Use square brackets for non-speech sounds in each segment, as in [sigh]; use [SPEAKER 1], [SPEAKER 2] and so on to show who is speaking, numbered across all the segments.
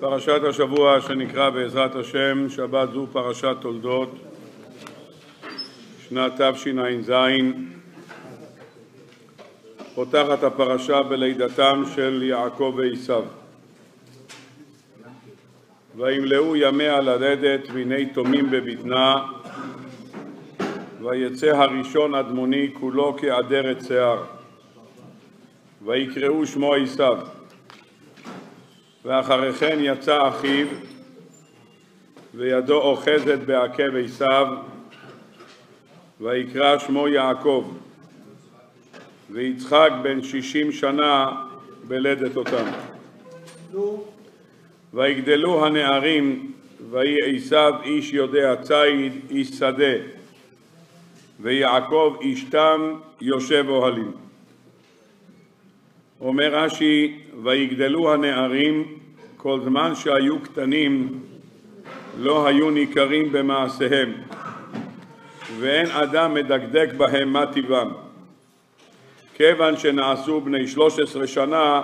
[SPEAKER 1] פרשת השבוע שנקרא בעזרת השם, שבת זו פרשת תולדות, שנת תשע"ז, פותחת הפרשה בלידתם של יעקב ועשיו. וימלאו ימיה ללדת והנה תומים בבטנה ויצא הראשון אדמוני כולו כעדרת שיער. ויקראו שמו עשיו ואחרי כן יצא אחיו וידו אוחזת בעקב עשיו ויקרא שמו יעקב ויצחק בן שישים שנה בלדת אותם. ויגדלו הנערים ויהי עשיו איש יודע ציד איש שדה. ויעקב איש תם יושב אוהלים אומר רש"י ויגדלו הנערים כל זמן שהיו קטנים לא היו ניכרים במעשיהם ואין אדם מדקדק בהם מה טיבם כיוון שנעשו בני שלוש עשרה שנה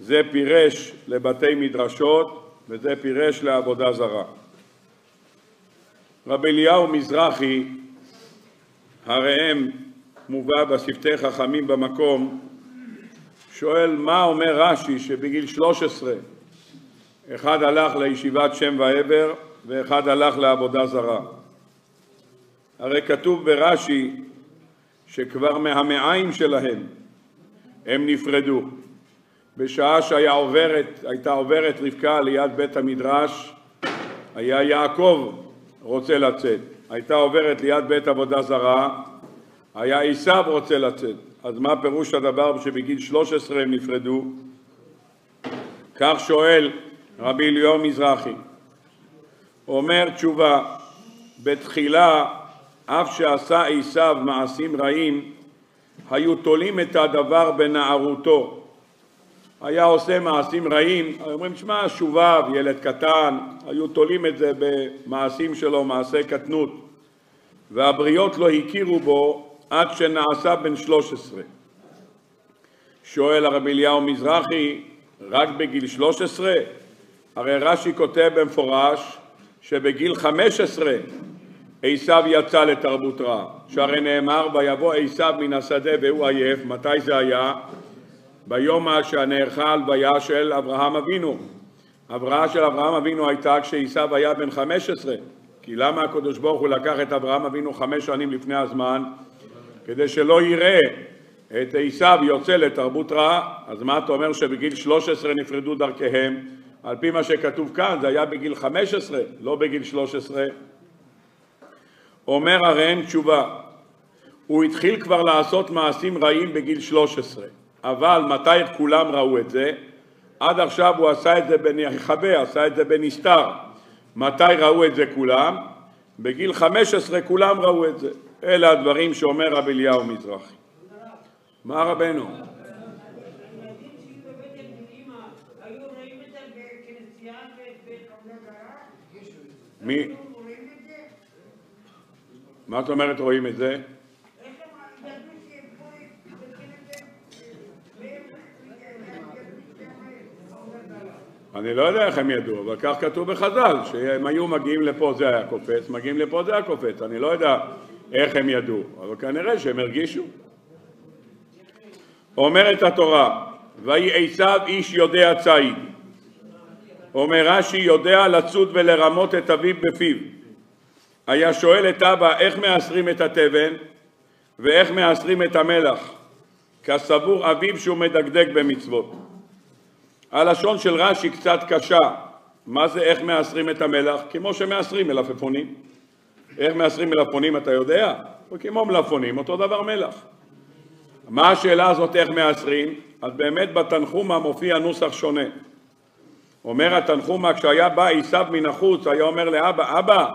[SPEAKER 1] זה פירש לבתי מדרשות וזה פירש לעבודה זרה. רבי אליהו מזרחי, הראם מובא בשפתי חכמים במקום, שואל מה אומר רש"י שבגיל 13 אחד הלך לישיבת שם ועבר ואחד הלך לעבודה זרה. הרי כתוב ברש"י שכבר מהמעיים שלהם הם נפרדו. בשעה שהייתה עוברת, עוברת רבקה ליד בית המדרש, היה יעקב רוצה לצאת. הייתה עוברת ליד בית עבודה זרה, היה עשיו רוצה לצאת. אז מה פירוש הדבר שבגיל 13 הם נפרדו? כך שואל רבי אליהו מזרחי. אומר תשובה, בתחילה אף שעשה עשיו מעשים רעים, היו תולים את הדבר בנערותו. היה עושה מעשים רעים, אומרים, שמע, שובב, ילד קטן, היו תולים את זה במעשים שלו, מעשי קטנות, והבריות לא הכירו בו עד שנעשה בן 13. שואל הרב אליהו מזרחי, רק בגיל 13? הרי רש"י כותב במפורש שבגיל 15 עשיו יצא לתרבות רעה, שהרי נאמר ויבוא עשיו מן השדה והוא עייף, מתי זה היה? ביום שנערכה הלוויה של אברהם אבינו. הבראה של אברהם אבינו הייתה כשעשיו היה בן 15, כי למה הקדוש ברוך הוא לקח את אברהם אבינו חמש שנים לפני הזמן? כדי שלא יראה את עשיו יוצא לתרבות רעה, אז מה אתה אומר שבגיל 13 נפרדו דרכיהם? על פי מה שכתוב כאן זה היה בגיל 15, לא בגיל 13. אומר הראם תשובה, הוא התחיל כבר לעשות מעשים רעים בגיל 13, אבל מתי כולם ראו את זה? עד עכשיו הוא עשה את זה בנחבא, עשה את זה בנסתר. מתי ראו את זה כולם? בגיל 15 כולם ראו את זה. אלה הדברים שאומר רבי אליהו מזרחי. מה רבנו? מי? מה זאת אומרת רואים את זה? אני לא יודע איך הם ידעו, אבל כך כתוב בחז"ל, שהם היו מגיעים לפה זה היה קופץ, מגיעים לפה זה היה קופץ, אני לא יודע איך הם ידעו, אבל כנראה שהם הרגישו. אומרת התורה, ויהי עשיו איש יודע ציד. אומר רש"י, יודע לצוד ולרמות את אביו בפיו. היה שואל את אבא איך מאסרים את התבן ואיך מאסרים את המלח, כסבור אביו שהוא מדקדק במצוות. הלשון של רש"י קצת קשה, מה זה איך מאסרים את המלח? כמו שמאסרים מלפפונים. איך מאסרים מלפפונים אתה יודע? כמו מלפפונים, אותו דבר מלח. מה השאלה הזאת איך מאסרים? אז באמת בתנחומה מופיע נוסח שונה. אומר התנחומה כשהיה בא עשיו מן החוץ היה אומר לאבא אבא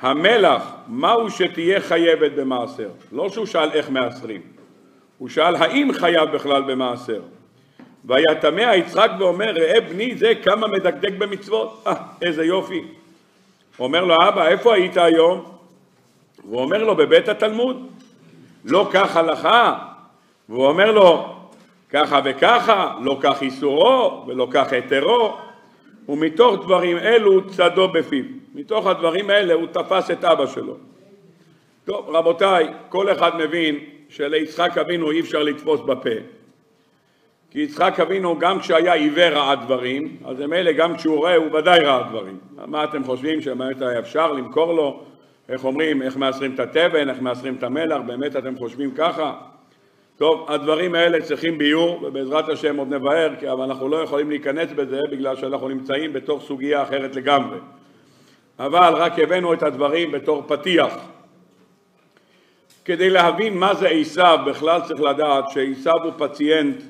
[SPEAKER 1] המלח מהו שתהיה חייבת במעשר לא שהוא שאל איך מאסרים הוא שאל האם חייב בכלל במעשר והיה תמה יצחק ואומר ראה בני זה כמה מדקדק במצוות אה איזה יופי אומר לו אבא איפה היית היום? הוא אומר לו בבית התלמוד לא כך הלכה והוא אומר לו ככה וככה לא כך איסורו ולא כך היתרו ומתוך דברים אלו צדו בפיו. מתוך הדברים האלה הוא תפס את אבא שלו. טוב, רבותיי, כל אחד מבין שליצחק אבינו אי אפשר לתפוס בפה. כי יצחק אבינו גם כשהיה עיוור ראה דברים, אז ממילא גם כשהוא רואה הוא ודאי ראה דברים. מה אתם חושבים שבאמת היה אפשר למכור לו, איך אומרים, איך מאסרים את התבן, איך מאסרים את המלח, באמת אתם חושבים ככה? טוב, הדברים האלה צריכים ביור, ובעזרת השם עוד נבהר, כי אבל אנחנו לא יכולים להיכנס בזה בגלל שאנחנו נמצאים בתוך סוגיה אחרת לגמרי. אבל רק הבאנו את הדברים בתור פתיח. כדי להבין מה זה עשיו, בכלל צריך לדעת שעשיו הוא פציינט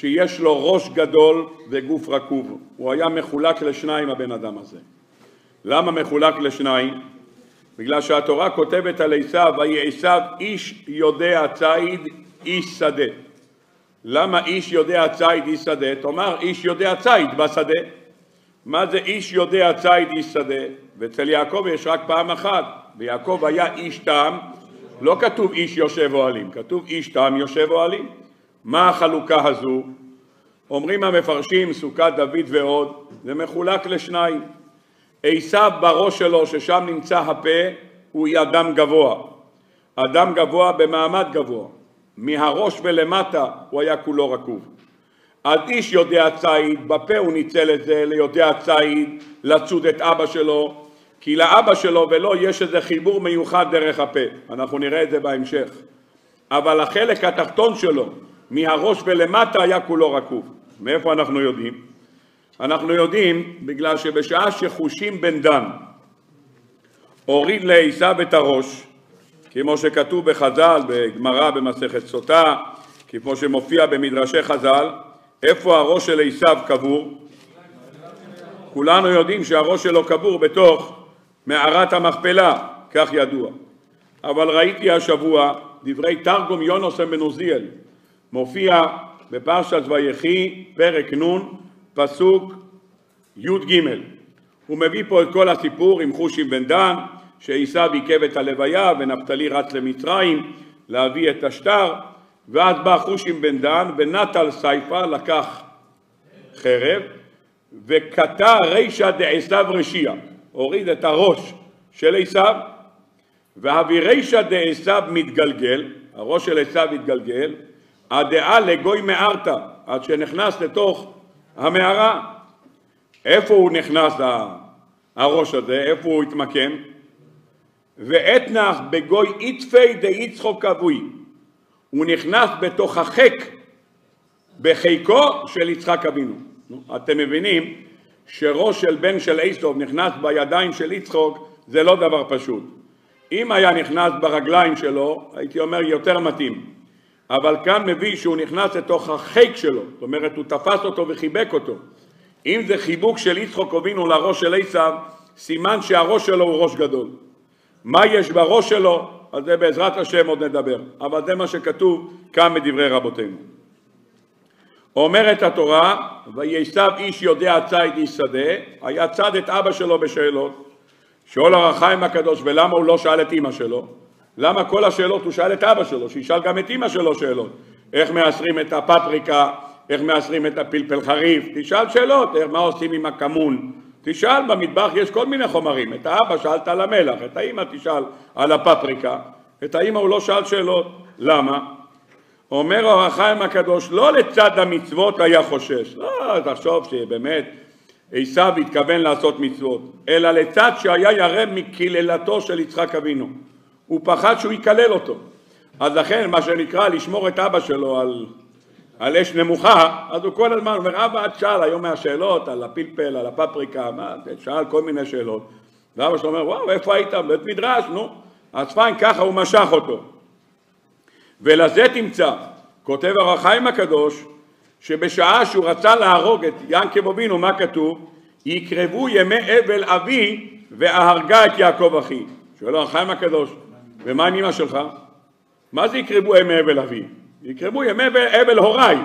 [SPEAKER 1] שיש לו ראש גדול וגוף רקוב. הוא היה מחולק לשניים הבן אדם הזה. למה מחולק לשניים? בגלל שהתורה כותבת על עשיו, ויהי עשיו איש יודע ציד איש שדה. למה איש יודע ציד איש שדה? תאמר איש יודע ציד בשדה. מה זה איש יודע ציד איש שדה? ואצל יעקב יש רק פעם אחת, ויעקב היה איש תם, לא כתוב איש יושב אוהלים, כתוב איש תם יושב אוהלים. מה החלוקה הזו? אומרים המפרשים, סוכת דוד ועוד, זה מחולק לשניים. עשיו בראש שלו, ששם נמצא הפה, הוא אדם גבוה. אדם גבוה במעמד גבוה. מהראש ולמטה הוא היה כולו רקוב. אז איש יודע ציד, בפה הוא ניצל את זה ליודע ציד, לצוד את אבא שלו, כי לאבא שלו ולו יש איזה חיבור מיוחד דרך הפה, אנחנו נראה את זה בהמשך. אבל החלק התחתון שלו, מהראש ולמטה היה כולו רקוב. מאיפה אנחנו יודעים? אנחנו יודעים בגלל שבשעה שחושים בן דן הוריד לעשו את הראש, כמו שכתוב בחז"ל, בגמרא במסכת סוטה, כמו שמופיע במדרשי חז"ל, איפה הראש של עשו קבור? כולנו יודעים שהראש שלו קבור בתוך מערת המכפלה, כך ידוע. אבל ראיתי השבוע דברי תרגום יונוסן בן מופיע בפרשת ויחי, פרק נ', פסוק י"ג. הוא מביא פה את כל הסיפור עם חושים בן דן, שעשיו עיכב את הלוויה ונפתלי רץ למצרים להביא את השטר, ואז בא חושים בן דן ונטל סייפה לקח חרב וקטע רישא דעשיו רשיע, הוריד את הראש של עשיו והאווירישא דעשיו מתגלגל, הראש של עשיו התגלגל, הדעה לגוי מארתא, עד שנכנס לתוך המערה. איפה הוא נכנס הראש הזה? איפה הוא התמקם? ואתנח בגוי איתפי דאיצחוק אבוי. הוא נכנס בתוך החק, בחיקו של יצחק אבינו. אתם מבינים שראש של בן של איסטוב נכנס בידיים של יצחוק זה לא דבר פשוט. אם היה נכנס ברגליים שלו, הייתי אומר יותר מתאים. אבל כאן מביא שהוא נכנס לתוך החיק שלו, זאת אומרת הוא תפס אותו וחיבק אותו. אם זה חיבוק של יצחוק אבינו לראש של עשיו, סימן שהראש שלו הוא ראש גדול. מה יש בראש שלו, על זה בעזרת השם עוד נדבר, אבל זה מה שכתוב כאן בדברי רבותינו. אומרת התורה, וייסב איש יודע ציד איש שדה, היה צד את אבא שלו בשאלות. שואל הרחיים הקדוש, ולמה הוא לא שאל את אמא שלו? למה כל השאלות הוא שאל את אבא שלו, שישאל גם את אמא שלו שאלות. איך מאסרים את הפפריקה, איך מאסרים את הפלפל חריף, תשאל שאלות, מה עושים עם הכמון. תשאל, במטבח יש כל מיני חומרים. את האבא שאלת על המלח, את האמא תשאל על הפפריקה. את האמא הוא לא שאל שאלות. למה? אומר אור החיים הקדוש, לא לצד המצוות היה חושש. לא, תחשוב שבאמת עשיו התכוון לעשות מצוות, אלא לצד שהיה ירא מקללתו של יצחק אבינו. הוא פחד שהוא יקלל אותו. אז לכן, מה שנקרא לשמור את אבא שלו על, על אש נמוכה, אז הוא כל הזמן אומר, אבא, את שאל היום מהשאלות על הפלפל, על הפפריקה, מה, שאל כל מיני שאלות. ואבא שלו אומר, וואו, איפה היית? בית מדרש, נו. אז פיין, ככה הוא משך אותו. ולזה תמצא, כותב הר הקדוש, שבשעה שהוא רצה להרוג את ינקב אבינו, מה כתוב? יקרבו ימי אבל אבי והרגה את יעקב אחי. שואל הר החיים הקדוש, ומה עם אמא שלך? מה זה יקרבו ימי אבל אבי? יקרבו ימי אבל הוריי.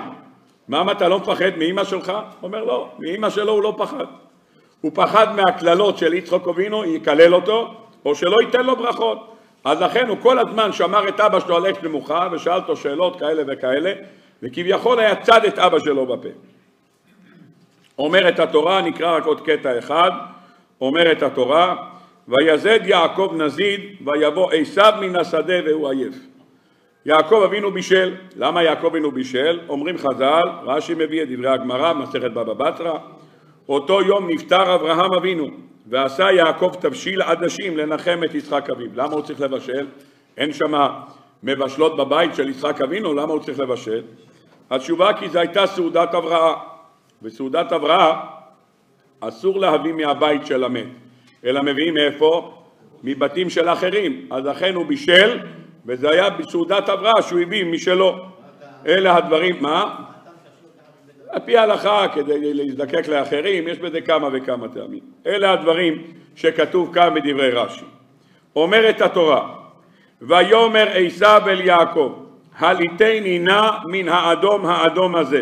[SPEAKER 1] מה, אתה לא מפחד מאמא שלך? אומר לא, מאמא שלו הוא לא פחד. הוא פחד מהקללות של יצחוק אבינו, יקלל אותו, או שלא ייתן לו ברכות. אז לכן הוא כל הזמן שמר את אבא שלו על אש נמוכה ושאל אותו שאלות כאלה וכאלה, וכביכול היה צד את אבא שלו בפה. אומרת התורה, נקרא רק עוד קטע אחד, אומרת התורה, ויזד יעקב נזיד ויבוא עשיו מן השדה והוא עייף. יעקב אבינו בישל. למה יעקב אבינו בישל? אומרים חז"ל, רש"י מביא את דברי הגמרא, מסכת בבא בתרא, אותו יום נפטר אברהם אבינו ועשה יעקב תבשיל עדשים לנחם את יצחק אביו. למה הוא צריך לבשל? אין שם מבשלות בבית של יצחק אבינו, למה הוא צריך לבשל? התשובה כי זו הייתה סעודת הבראה, וסעודת הבראה אסור להביא מהבית של המת, אלא מביאים מאיפה? מבתים של אחרים. אז לכן הוא בישל, וזה היה בסעודת הבראה שהוא הביא משלו. אלה הדברים, מה? על פי ההלכה, כדי להזדקק לאחרים, יש בזה כמה וכמה טעמים. אלה הדברים שכתוב כאן בדברי רש"י. אומרת התורה, ויאמר עשיו אל יעקב, הליטני נא מן האדום האדום הזה,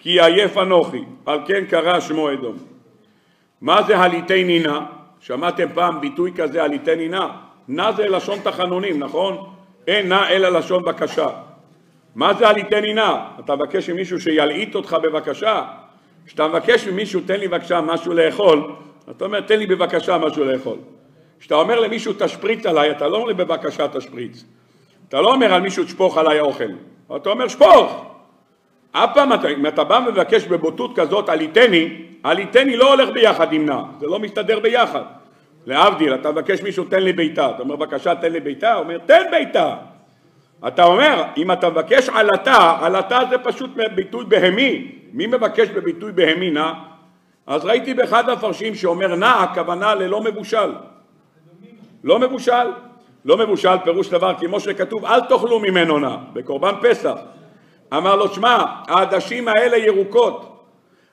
[SPEAKER 1] כי עייף אנוכי, על כן קרא שמו אדום. מה זה הליטני נא? שמעתם פעם ביטוי כזה הליטני נא? נא זה לשון תחנונים, נכון? אין נא אלא לשון בקשה. מה זה הליטני נא? אתה מבקש ממישהו שילעיט אותך בבקשה? כשאתה מבקש ממישהו תן לי בבקשה משהו לאכול, אתה אומר תן לי בבקשה משהו לאכול. כשאתה אומר למישהו תשפריץ עליי, אתה לא אומר בבקשה תשפריץ. אתה לא אומר על מישהו תשפוך עליי אוכל, אתה אומר שפוך. אף פעם, אתה, אם אתה בא ומבקש בבוטות כזאת עליתני, עליתני לא הולך ביחד עם נע, זה לא מסתדר ביחד. להבדיל, אתה מבקש מישהו תן לי בעיטה, אתה אומר בבקשה תן לי בעיטה, הוא אומר תן בעיטה. אתה אומר, אם אתה מבקש עלתה, עלתה זה פשוט ביטוי בהמי. מי מבקש בביטוי בהמי נע? אז ראיתי באחד המפרשים שאומר נע, הכוונה ללא מבושל. לא מבושל. לא מבושל פירוש דבר כמו שכתוב אל תאכלו ממנו נע, בקורבן פסח. אמר לו, שמע, העדשים האלה ירוקות.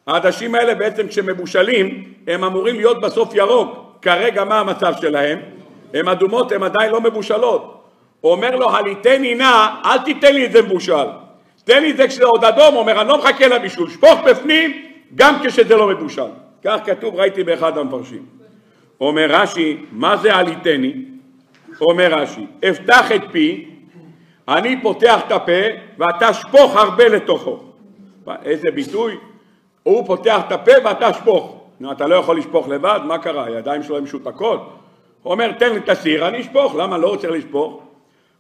[SPEAKER 1] העדשים האלה בעצם כשמבושלים, הם אמורים להיות בסוף ירוק. כרגע מה המצב שלהם? הן אדומות, הן עדיין לא מבושלות. אומר לו, הליטני נא, אל תיתן לי את זה מבושל. תן לי את זה כשזה עוד אדום, אומר, אני לא מחכה לבישול, שפוך בפנים גם כשזה לא מבושל. כך כתוב, ראיתי באחד המפרשים. אומר רש"י, מה זה הליטני? אומר רש"י, אפתח את פי, אני פותח את הפה ואתה שפוך הרבה לתוכו. איזה ביטוי? הוא פותח את הפה ואתה שפוך. אתה לא יכול לשפוך לבד, מה קרה? הידיים שלו הן משותקות? הוא אומר, תן לי את הסיר, אני אשפוך. למה לא רוצה לשפוך?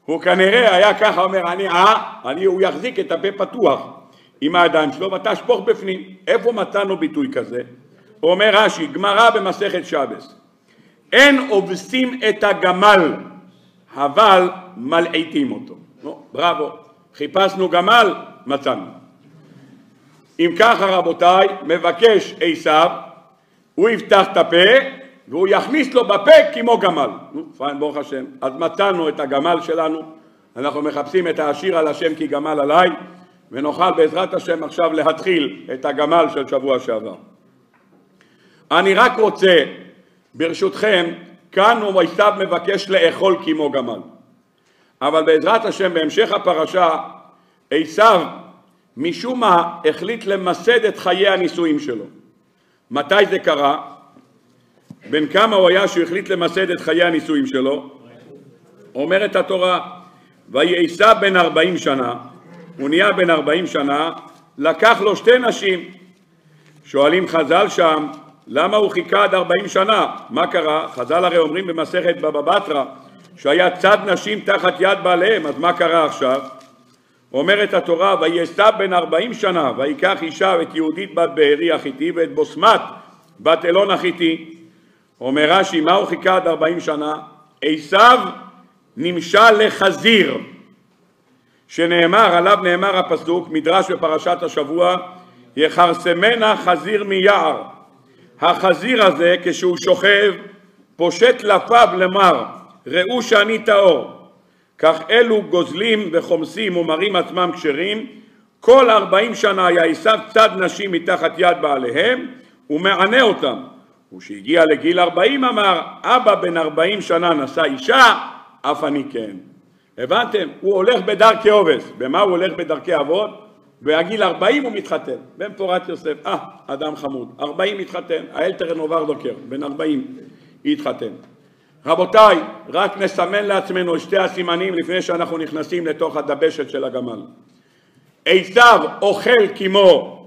[SPEAKER 1] הוא כנראה היה ככה אומר, אני אה, אני, הוא יחזיק את הפה פתוח עם הידיים שלו ואתה שפוך בפנים. איפה מצאנו ביטוי כזה? הוא אומר רש"י, גמרא במסכת שבס, אין אובסים את הגמל, אבל מלעיטים אותו. בראבו, חיפשנו גמל, מצאנו. אם ככה רבותיי, מבקש עשיו, הוא יפתח את הפה והוא יכניס לו בפה כמו גמל. נו, פיין, ברוך השם. אז מצאנו את הגמל שלנו, אנחנו מחפשים את העשיר על השם כי גמל עליי, ונוכל בעזרת השם עכשיו להתחיל את הגמל של שבוע שעבר. אני רק רוצה, ברשותכם, כאן הוא עשיו מבקש לאכול כמו גמל. אבל בעזרת השם בהמשך הפרשה עשיו משום מה החליט למסד את חיי הנישואים שלו. מתי זה קרה? בן כמה הוא היה שהוא החליט למסד את חיי הנישואים שלו? אומרת התורה, וייסע בן ארבעים שנה, הוא נהיה בן ארבעים שנה, לקח לו שתי נשים. שואלים חז"ל שם, למה הוא חיכה עד ארבעים שנה? מה קרה? חז"ל הרי אומרים במסכת בבא בתרא שהיה צד נשים תחת יד בעליהם, אז מה קרה עכשיו? אומרת התורה, וייסע בן ארבעים שנה, ויקח אישה את יהודית בת בארי החיתי ואת בוסמת בת אלון החיתי, אומר רש"י, מה הוא חיכה עד ארבעים שנה? עשיו נמשל לחזיר, שנאמר, עליו נאמר הפסוק, מדרש בפרשת השבוע, יחרסמנה חזיר מיער. החזיר הזה, כשהוא שוכב, פושט לפיו למר, ראו שאני טהור. כך אלו גוזלים וחומסים ומראים עצמם כשרים, כל ארבעים שנה היה עשיו צד נשים מתחת יד בעליהם, ומענה אותם. וכשהגיע לגיל ארבעים אמר, אבא בן ארבעים שנה נשא אישה, אף אני כן. הבנתם? הוא הולך בדרכי עובס. במה הוא הולך בדרכי אבות? בגיל ארבעים הוא מתחתן. בן פורת יוסף, אה, אדם חמוד. ארבעים מתחתן, האלתר נובר דוקר, בן ארבעים התחתן. רבותיי, רק נסמן לעצמנו שתי הסימנים לפני שאנחנו נכנסים לתוך הדבשת של הגמל. עשיו אוכל כמו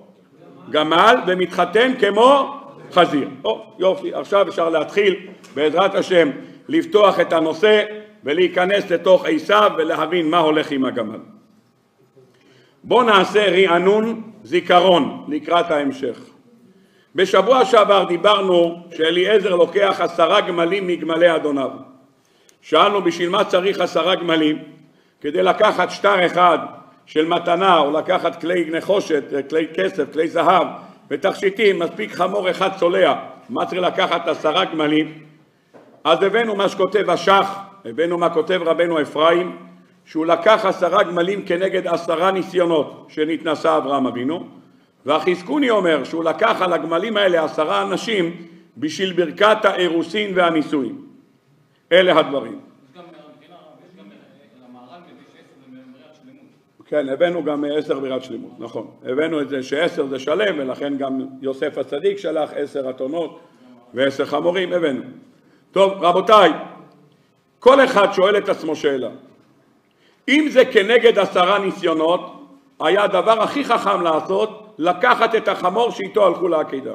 [SPEAKER 1] גמל ומתחתן כמו חזיר. או, יופי, עכשיו אפשר להתחיל בעזרת השם לפתוח את הנושא ולהיכנס לתוך עשיו ולהבין מה הולך עם הגמל. בואו נעשה רענון זיכרון לקראת ההמשך. בשבוע שעבר דיברנו שאליעזר לוקח עשרה גמלים מגמלי אדוניו. שאלנו בשביל מה צריך עשרה גמלים? כדי לקחת שטר אחד של מתנה או לקחת כלי נחושת, כלי כסף, כלי זהב ותכשיטים, מספיק חמור אחד צולע. מה צריך לקחת עשרה גמלים? אז הבאנו מה שכותב השח, הבאנו מה כותב רבנו אפרים, שהוא לקח עשרה גמלים כנגד עשרה ניסיונות שנתנסה אברהם אבינו, והחזקוני אומר שהוא לקח על הגמלים האלה עשרה אנשים בשביל ברכת האירוסין והנישואים. אלה הדברים. כן, הבאנו גם עשר בירת שלמות, נכון. הבאנו את זה שעשר זה שלם, ולכן גם יוסף הצדיק שלח עשר אתונות ועשר חמורים, הבאנו. טוב, רבותיי, כל אחד שואל את עצמו שאלה. אם זה כנגד עשרה ניסיונות, היה הדבר הכי חכם לעשות, לקחת את החמור שאיתו הלכו לעקידה.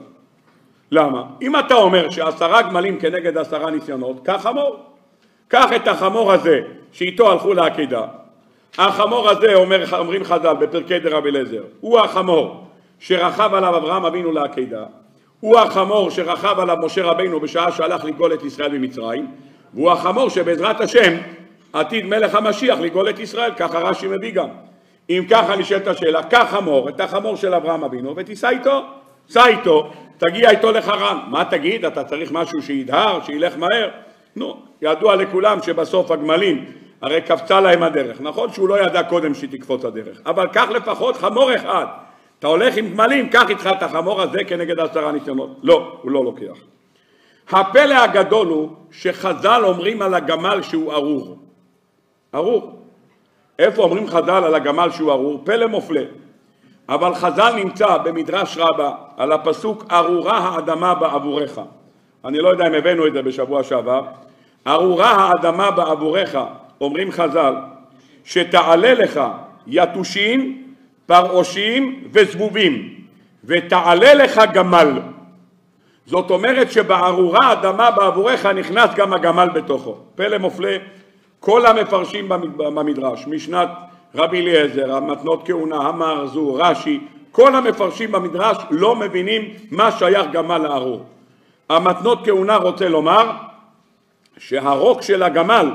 [SPEAKER 1] למה? אם אתה אומר שעשרה גמלים כנגד עשרה ניסיונות, קח חמור. קח את החמור הזה שאיתו הלכו לעקידה. החמור הזה, אומר, אומרים חז"ל בפרקי דרב אליעזר, הוא החמור שרכב עליו אברהם אבינו לעקידה, הוא החמור שרכב עליו משה רבינו בשעה שהלך לגאול את ישראל ממצרים, והוא החמור שבעזרת השם עתיד מלך המשיח לגאול את ישראל, ככה רש"י מביא גם. אם ככה נשאלת השאלה, קח חמור, את החמור של אברהם אבינו ותיסע איתו, סע איתו, תגיע איתו לחרן. מה תגיד? אתה צריך משהו שידהר, שילך מהר? נו, ידוע לכולם שבסוף הגמלים, הרי קפצה להם הדרך. נכון שהוא לא ידע קודם שהיא תקפוץ הדרך, אבל קח לפחות חמור אחד. אתה הולך עם גמלים, קח איתך את החמור הזה כנגד עשרה ניסיונות. לא, הוא לא לוקח. הפלא הגדול הוא שחז"ל אומרים על הגמל שהוא ארור. ארור. איפה אומרים חז"ל על הגמל שהוא ארור? פלא מופלא. אבל חז"ל נמצא במדרש רבה על הפסוק ארורה האדמה בעבורך. אני לא יודע אם הבאנו את זה בשבוע שעבר. ארורה האדמה בעבורך, אומרים חז"ל, שתעלה לך יתושים, פרעושים וזבובים, ותעלה לך גמל. זאת אומרת שבארורה האדמה בעבורך נכנס גם הגמל בתוכו. פלא מופלא, כל המפרשים במדרש, משנת רבי אליעזר, המתנות כהונה, המארזו, רש"י, כל המפרשים במדרש לא מבינים מה שייך גמל לארור. המתנות כהונה רוצה לומר שהרוק של הגמל,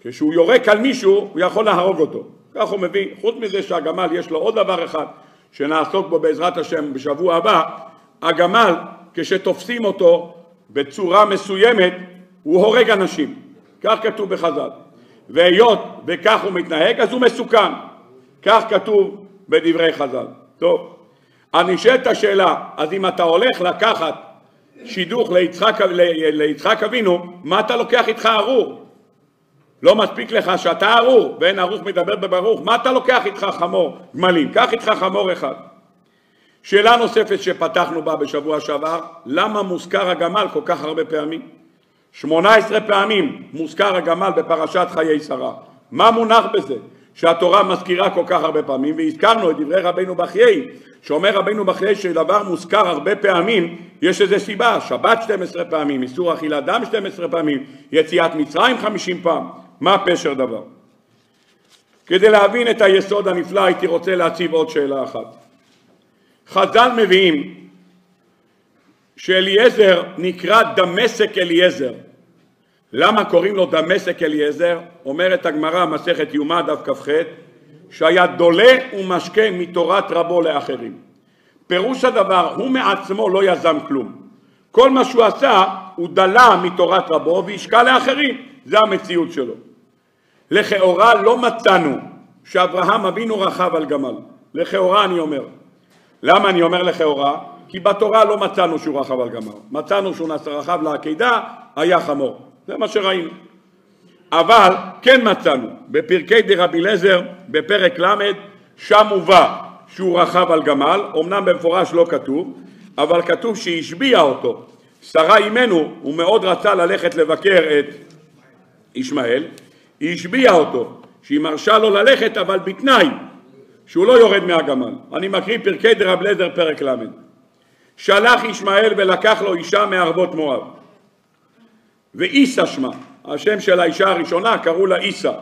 [SPEAKER 1] כשהוא יורק על מישהו, הוא יכול להרוג אותו. כך הוא מביא. חוץ מזה שהגמל יש לו עוד דבר אחד שנעסוק בו בעזרת השם בשבוע הבא, הגמל כשתופסים אותו בצורה מסוימת הוא הורג אנשים, כך כתוב בחז"ל, והיות וכך הוא מתנהג אז הוא מסוכן, כך כתוב בדברי חז"ל. טוב, אני נשאלת השאלה, אז אם אתה הולך לקחת שידוך ליצחק, ליצחק אבינו, מה אתה לוקח איתך ארור? לא מספיק לך שאתה ארור, ואין ערוך מדבר בברוך, מה אתה לוקח איתך חמור, גמלים? קח איתך חמור אחד. שאלה נוספת שפתחנו בה בשבוע שעבר, למה מוזכר הגמל כל כך הרבה פעמים? 18 פעמים מוזכר הגמל בפרשת חיי שרה. מה מונח בזה? שהתורה מזכירה כל כך הרבה פעמים, והזכרנו את דברי רבינו בחיי, שאומר רבינו בחיי שדבר מוזכר הרבה פעמים, יש איזה סיבה, שבת 12 פעמים, איסור אכילת דם 12 פעמים, יציאת מצרים 50 פעם, מה פשר דבר? כדי להבין את היסוד הנפלא הייתי רוצה להציב עוד שאלה אחת. חז"ל מביאים שאליעזר נקרא דמשק אליעזר. למה קוראים לו דמשק אליעזר? אומרת הגמרא, מסכת יומא דף כ"ח, שהיה דולה ומשקה מתורת רבו לאחרים. פירוש הדבר, הוא מעצמו לא יזם כלום. כל מה שהוא עשה, הוא דלה מתורת רבו והשקע לאחרים. זה המציאות שלו. לכאורה לא מצאנו שאברהם אבינו רכב על גמל. לכאורה אני אומר. למה אני אומר לכאורה? כי בתורה לא מצאנו שהוא רכב על גמל. מצאנו שהוא רכב לעקידה, היה חמור. זה מה שראינו. אבל כן מצאנו בפרקי דרבי אליעזר בפרק ל' שם מובא שהוא רכב על גמל, אמנם במפורש לא כתוב, אבל כתוב שהשביע אותו. שרה אימנו, הוא מאוד רצה ללכת לבקר את ישמעאל, היא השביעה אותו, שהיא מרשה לו ללכת אבל בתנאי שהוא לא יורד מהגמל. אני מקריא פרקי דרב לזר פרק ל'. שלח ישמעאל ולקח לו אישה מערבות מואב. ואיסה שמה, השם של האישה הראשונה קראו לה איסה.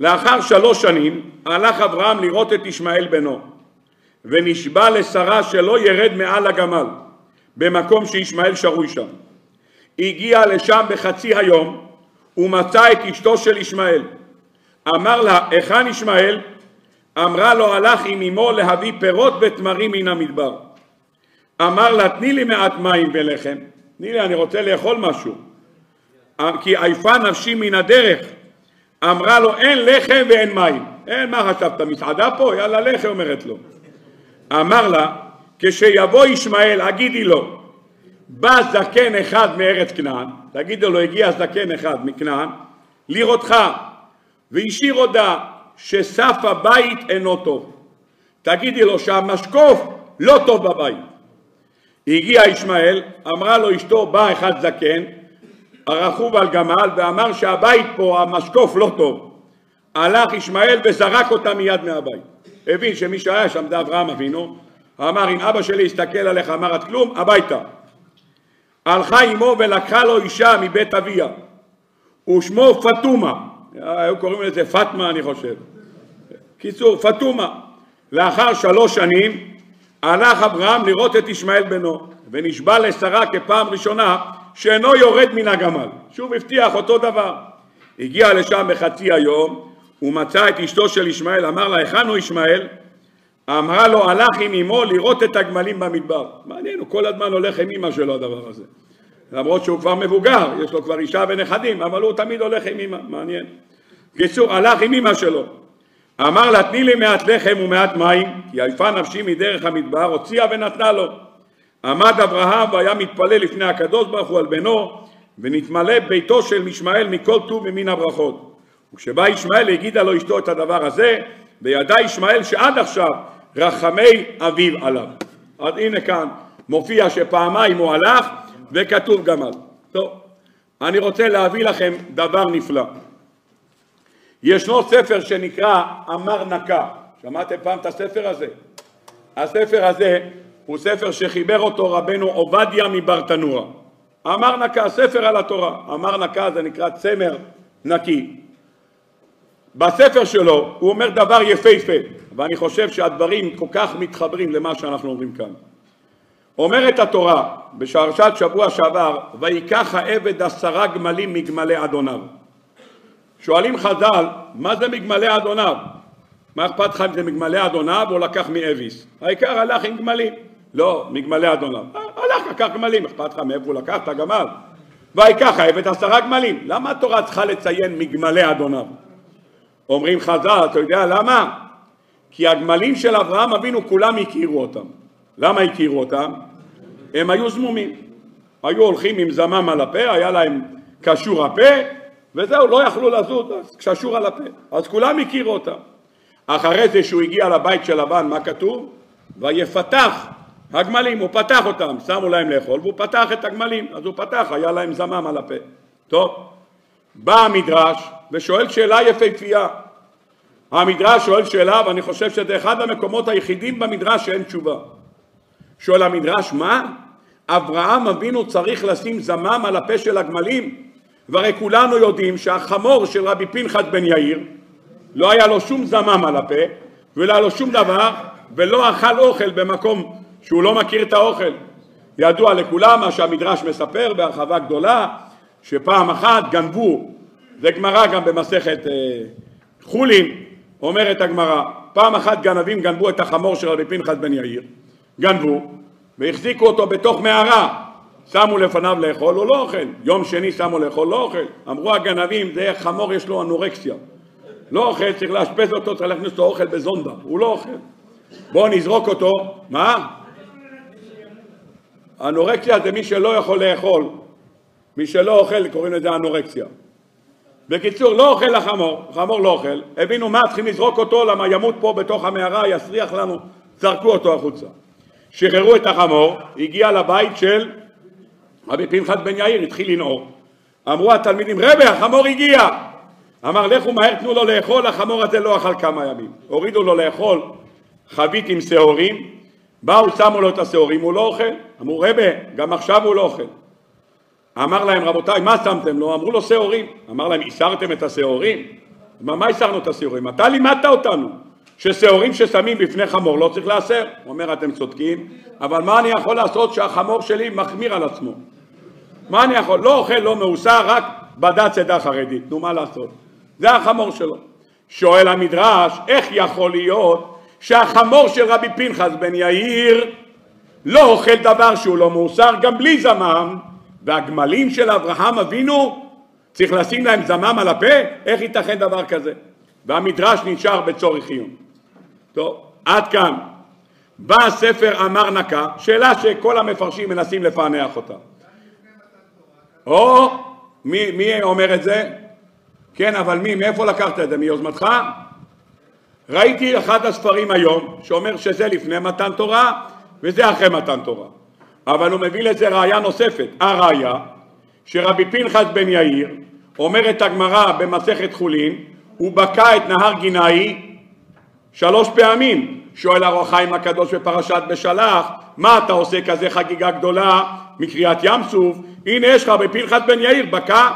[SPEAKER 1] לאחר שלוש שנים הלך אברהם לראות את ישמעאל בנו, ונשבע לשרה שלא ירד מעל הגמל, במקום שישמעאל שרוי שם. הגיע לשם בחצי היום, ומצא את אשתו של ישמעאל. אמר לה, היכן ישמעאל? אמרה לו, הלך עם אמו להביא פירות ותמרים מן המדבר. אמר לה, תני לי מעט מים ולחם, תני לי, אני רוצה לאכול משהו. כי עייפה נפשי מן הדרך. אמרה לו, אין לחם ואין מים. אין, מה חשבת, מסעדה פה? יאללה, לחם, אומרת לו. אמר לה, כשיבוא ישמעאל, הגידי לו, בא זקן אחד מארץ כנען, תגידו לו, הגיע זקן אחד מכנען, לראותך, והשאיר הודעה שסף הבית אינו טוב. תגידי לו שהמשקוף לא טוב בבית. הגיע ישמעאל, אמרה לו אשתו, בא אחד זקן, הרכוב על גמל, ואמר שהבית פה, המשקוף לא טוב. הלך ישמעאל וזרק אותה מיד מהבית. הבין שמי שהיה שם זה אברהם אבינו, אמר אם אבא שלי יסתכל עליך אמר את כלום, הביתה. הלכה עמו ולקחה לו אישה מבית אביה, ושמו פטומה, היו קוראים לזה פטמה אני חושב. קיצור, פטומה. לאחר שלוש שנים הלך אברהם לראות את ישמעאל בנו, ונשבע לשרה כפעם ראשונה שאינו יורד מן הגמל. שוב הבטיח אותו דבר. הגיע לשם בחצי היום, ומצא את אשתו של ישמעאל, אמר לה, היכן הוא ישמעאל? אמרה לו, הלך עם אמו לראות את הגמלים במדבר. מעניין, הוא כל הזמן הולך עם אמא שלו הדבר הזה. למרות שהוא כבר מבוגר, יש לו כבר אישה ונכדים, אבל הוא תמיד הולך עם אמא, מעניין. בקיצור, הלך עם אמא שלו. אמר לה, תני לי מעט לחם ומעט מים, כי עייפה נפשי מדרך המדבר, הוציאה ונתנה לו. עמד אברהם והיה מתפלל לפני הקדוש ברוך הוא על בנו, ונתמלא ביתו של ישמעאל מכל טוב ומן הברכות. וכשבא ישמעאל הגידה לו אשתו את הדבר הזה, וידע ישמעאל שעד עכשיו רחמי אביו עליו. אז הנה כאן מופיע שפעמיים הוא הלך וכתוב גמל. טוב, אני רוצה להביא לכם דבר נפלא. ישנו ספר שנקרא אמר נקה, שמעתם פעם את הספר הזה? הספר הזה הוא ספר שחיבר אותו רבנו עובדיה מברטנורה. אמר נקה, ספר על התורה. אמר נקה זה נקרא צמר נקי. בספר שלו הוא אומר דבר יפהפה, ואני חושב שהדברים כל כך מתחברים למה שאנחנו אומרים כאן. אומרת התורה בשרשת שבוע שעבר, ויקח העבד עשרה גמלים מגמלי אדוניו. שואלים חז"ל, מה זה מגמלי אדוניו? מה אכפת לך אם זה מגמלי אדוניו או לקח מאביס? העיקר הלך עם גמלים. לא, מגמלי אדוניו. אה, הלך לקח גמלים, אכפת לך מאיפה הוא לקח את הגמל? ויקח העבד עשרה גמלים. למה התורה צריכה לציין מגמלי אדוניו? אומרים חז"ל, אתה יודע למה? כי הגמלים של אברהם אבינו כולם הכירו אותם. למה הכירו אותם? הם היו זמומים. היו הולכים עם זמם על הפה, היה להם קשור הפה, וזהו, לא יכלו לזוז, אז קשור על הפה. אז כולם הכירו אותם. אחרי זה שהוא הגיע לבית של לבן, מה כתוב? ויפתח הגמלים, הוא פתח אותם, שמו להם לאכול, והוא פתח את הגמלים, אז הוא פתח, היה להם זמם על הפה. טוב, בא המדרש ושואל שאלה יפהפייה. המדרש שואל שאלה, ואני חושב שזה אחד המקומות היחידים במדרש שאין תשובה. שואל המדרש, מה? אברהם אבינו צריך לשים זמם על הפה של הגמלים? והרי כולנו יודעים שהחמור של רבי פנחס בן יאיר לא היה לו שום זמם על הפה ולא היה לו שום דבר ולא אכל אוכל במקום שהוא לא מכיר את האוכל. ידוע לכולם מה שהמדרש מספר בהרחבה גדולה שפעם אחת גנבו, זה גמרא גם במסכת אה, חולין, אומרת הגמרא, פעם אחת גנבים גנבו את החמור של רבי פנחס בן יאיר, גנבו והחזיקו אותו בתוך מערה שמו לפניו לאכול, הוא לא אוכל. יום שני שמו לאכול, לא אוכל. אמרו הגנבים, זה חמור יש לו אנורקסיה. לא אוכל, צריך לאשפז אותו, צריך להכניס אותו אוכל בזונדה. הוא לא אוכל. בואו נזרוק אותו. מה? אנורקסיה זה מי שלא יכול לאכול. מי שלא אוכל, קוראים לזה אנורקסיה. בקיצור, לא אוכל החמור, החמור לא אוכל, הבינו מה, צריכים לזרוק אותו, למה ימות פה בתוך המערה, יסריח לנו, זרקו אותו החוצה. שחררו את החמור, הגיע לבית של רבי פנחס בן יאיר התחיל לנעור. אמרו התלמידים, רבי, החמור הגיע! אמר, לכו מהר תנו לו לאכול, החמור הזה לא אכל כמה ימים. הורידו לו לאכול חבית עם שעורים, באו, שמו לו את השעורים, הוא לא אוכל. אמרו, רבה, גם עכשיו הוא לא אוכל. אמר להם, רבותיי, מה שמתם לו? אמרו לו, שעורים. אמר להם, איסרתם את השעורים? מה, איסרנו את השעורים? אתה לימדת אותנו ששעורים ששמים בפני חמור לא צריך לאסר. הוא אומר, אתם צודקים, אבל מה אני יכול לעשות שהחמור שלי מחמיר על עצמו? מה אני יכול? לא אוכל, לא מאוסר, רק בדת עדה חרדית. נו, מה לעשות? זה החמור שלו. שואל המדרש, איך יכול להיות שהחמור של רבי פנחס בן יאיר לא אוכל דבר שהוא לא מאוסר גם בלי זמם, והגמלים של אברהם אבינו צריך לשים להם זמם על הפה? איך ייתכן דבר כזה? והמדרש נשאר בצורך עיון. טוב, עד כאן. בא הספר אמר נקה, שאלה שכל המפרשים מנסים לפענח אותה. או, מי, מי אומר את זה? כן, אבל מי, מאיפה לקחת את זה? מיוזמתך? ראיתי אחד הספרים היום שאומר שזה לפני מתן תורה וזה אחרי מתן תורה. אבל הוא מביא לזה ראיה נוספת. הראיה שרבי פנחס בן יאיר, אומרת הגמרא במסכת חולין, הוא בקע את נהר גינאי שלוש פעמים. שואל החיים הקדוש בפרשת בשלח, מה אתה עושה כזה חגיגה גדולה מקריאת ים סוף? הנה יש לך רבי פנחס בן יאיר בקע.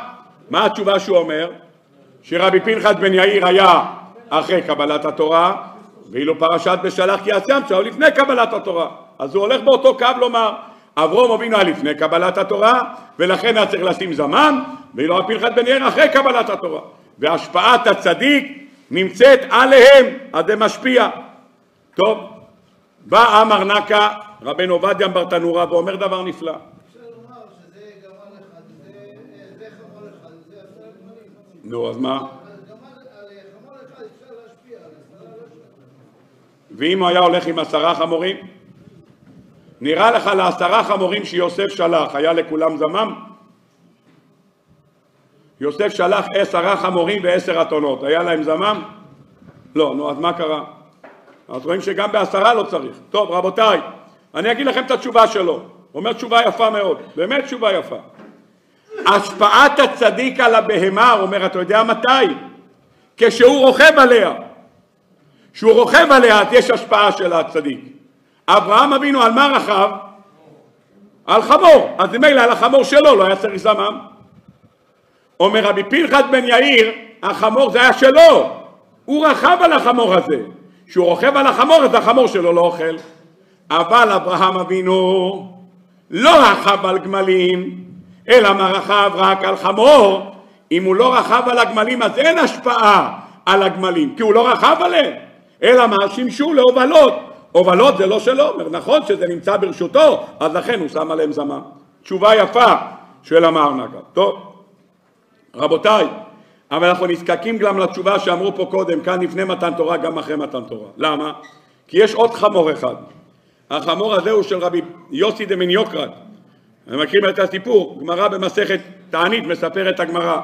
[SPEAKER 1] מה התשובה שהוא אומר? שרבי פנחס בן יאיר היה אחרי קבלת התורה, ואילו פרשת בשלח כי ים שלו לפני קבלת התורה. אז הוא הולך באותו קו לומר, אברום אבינו היה לפני קבלת התורה, ולכן היה צריך לשים זמן, ואילו פנחס בן יאיר אחרי קבלת התורה. והשפעת הצדיק נמצאת עליהם עד משפיע. טוב, בא אמר נקה, רבנו עובדיה ברטנורה, ואומר דבר נפלא. נו, אז מה? ואם הוא היה הולך עם עשרה חמורים? נראה לך לעשרה חמורים שיוסף שלח, היה לכולם זמם? יוסף שלח עשרה חמורים ועשר אתונות, היה להם זמם? לא, נו אז מה קרה? אז רואים שגם בעשרה לא צריך. טוב רבותיי, אני אגיד לכם את התשובה שלו, הוא אומר תשובה יפה מאוד, באמת תשובה יפה. השפעת הצדיק על הבהמה, הוא אומר, אתה יודע מתי? כשהוא רוכב עליה. כשהוא רוכב עליה, אז יש השפעה של הצדיק. אברהם אבינו על מה רכב? על חמור. אז ממילא על החמור שלו לא היה צריך זמם. אומר רבי פנחס בן יאיר, החמור זה היה שלו. הוא רכב על החמור הזה. כשהוא רוכב על החמור, אז החמור שלו לא אוכל. אבל אברהם אבינו לא רכב על גמלים, אלא מה רכב רק על חמור. אם הוא לא רכב על הגמלים, אז אין השפעה על הגמלים, כי הוא לא רכב עליהם. אלא מה? שימשו להובלות. הובלות זה לא שלו, אומר נכון שזה נמצא ברשותו, אז לכן הוא שם עליהם זמם. תשובה יפה של המר נגה. טוב, רבותיי, אבל אנחנו נזקקים גם לתשובה שאמרו פה קודם, כאן לפני מתן תורה, גם אחרי מתן תורה. למה? כי יש עוד חמור אחד. החמור הזה הוא של רבי יוסי דמן יוקרת. אני מכיר את הסיפור, גמרא במסכת תענית מספרת הגמרא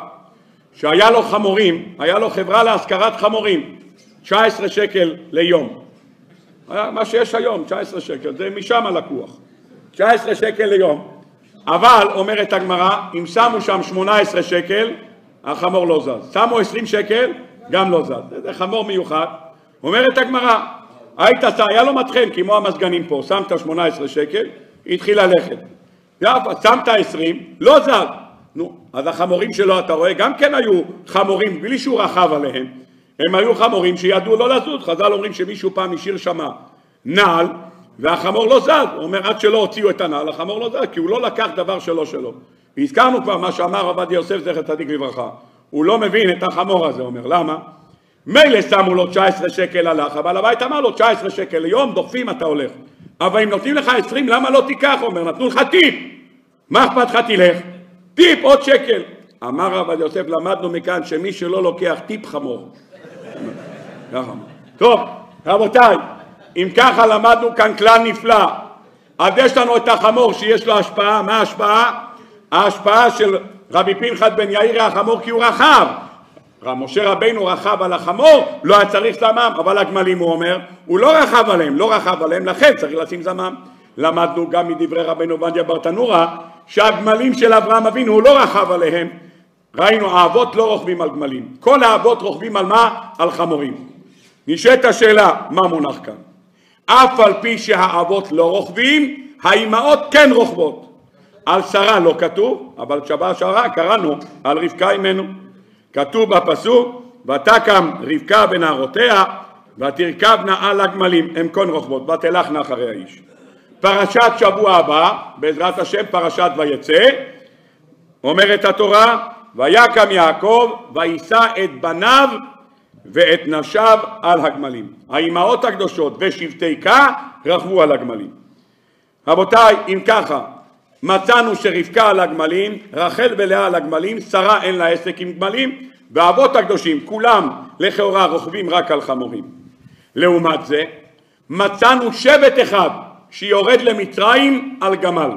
[SPEAKER 1] שהיה לו חמורים, היה לו חברה להשכרת חמורים, 19 שקל ליום. מה שיש היום, 19 שקל, זה משם הלקוח. 19 שקל ליום. אבל, אומרת הגמרא, אם שמו שם 18 שקל, החמור לא זז. שמו 20 שקל, גם לא זז. זה חמור מיוחד. אומרת הגמרא, היית, היה לו מטחן, כמו המזגנים פה, שמת 18 שקל, התחיל ללכת. שמת 20, לא זז. נו, אז החמורים שלו, אתה רואה, גם כן היו חמורים, בלי שהוא רכב עליהם. הם היו חמורים שידעו לא לזוז. חז"ל אומרים שמישהו פעם השאיר שמה נעל, והחמור לא זז. הוא אומר, עד שלא הוציאו את הנעל, החמור לא זז, כי הוא לא לקח דבר שלא שלו. והזכרנו כבר מה שאמר עבדיה יוסף, זכר צדיק לברכה. הוא לא מבין את החמור הזה, אומר, למה? מילא שמו לו 19 שקל הלך, אבל הבית אמר לו 19 שקל ליום, דוחפים אתה הולך. אבל אם נותנים לך 20, למה לא תיקח? אומר, נתנו לך טיפ. מה אכפת לך תלך? טיפ, עוד שקל. אמר רב יוסף, למדנו מכאן שמי שלא לוקח טיפ חמור. טוב, רבותיי, אם ככה למדנו כאן כלל נפלא. אז יש לנו את החמור שיש לו השפעה, מה ההשפעה? ההשפעה של רבי פנחת בן יאיר החמור כי הוא רחב. משה רבינו רכב על החמור, לא היה צריך זמם, אבל הגמלים הוא אומר, הוא לא רכב עליהם, לא רכב עליהם, לכן צריך לשים זמם. למדנו גם מדברי רבינו עובדיה ברטנורה, שהגמלים של אברהם אבינו הוא לא רכב עליהם. ראינו, האבות לא רוכבים על גמלים. כל האבות רוכבים על מה? על חמורים. נשאלת השאלה, מה מונח כאן? אף על פי שהאבות לא רוכבים, האימהות כן רוכבות. על שרה לא כתוב, אבל שבה שרה קראנו על רבקה אימנו. כתוב בפסוק, ותקם רבקה ונערותיה, ותרכבנה על הגמלים, הם כן רוכבות, ותלכנה אחרי האיש. פרשת שבוע הבא, בעזרת השם פרשת ויצא, אומרת התורה, ויקם יעקב ויישא את בניו ואת נשיו על הגמלים. האימהות הקדושות ושבטי כה רכבו על הגמלים. רבותיי, אם ככה, מצאנו שרבקה על הגמלים, רחל ולאה על הגמלים, שרה אין לה עסק עם גמלים, והאבות הקדושים כולם לכאורה רוכבים רק על חמורים. לעומת זה, מצאנו שבט אחד שיורד למצרים על גמל.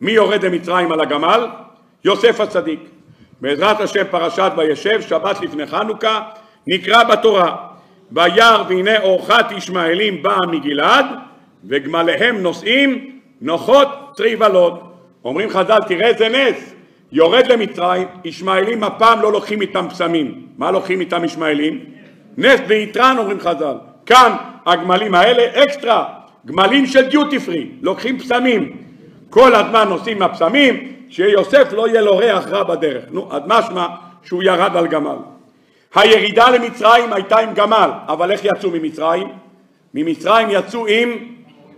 [SPEAKER 1] מי יורד למצרים על הגמל? יוסף הצדיק. בעזרת השם פרשת וישב, שבת לפני חנוכה, נקרא בתורה וירא והנה אורחת ישמעאלים באה מגלעד וגמליהם נוסעים נוחות טריבלות. אומרים חז"ל תראה איזה נס יורד למצרים ישמעאלים הפעם לא לוקחים איתם פסמים מה לוקחים איתם ישמעאלים? נס ויתרן אומרים חז"ל. כאן הגמלים האלה אקסטרה גמלים של דיוטי פרי לוקחים פסמים. כל הזמן נוסעים מהפסמים שיוסף לא יהיה לו ריח רע בדרך. נו אז משמע שהוא ירד על גמל הירידה למצרים הייתה עם גמל, אבל איך יצאו ממצרים? ממצרים יצאו עם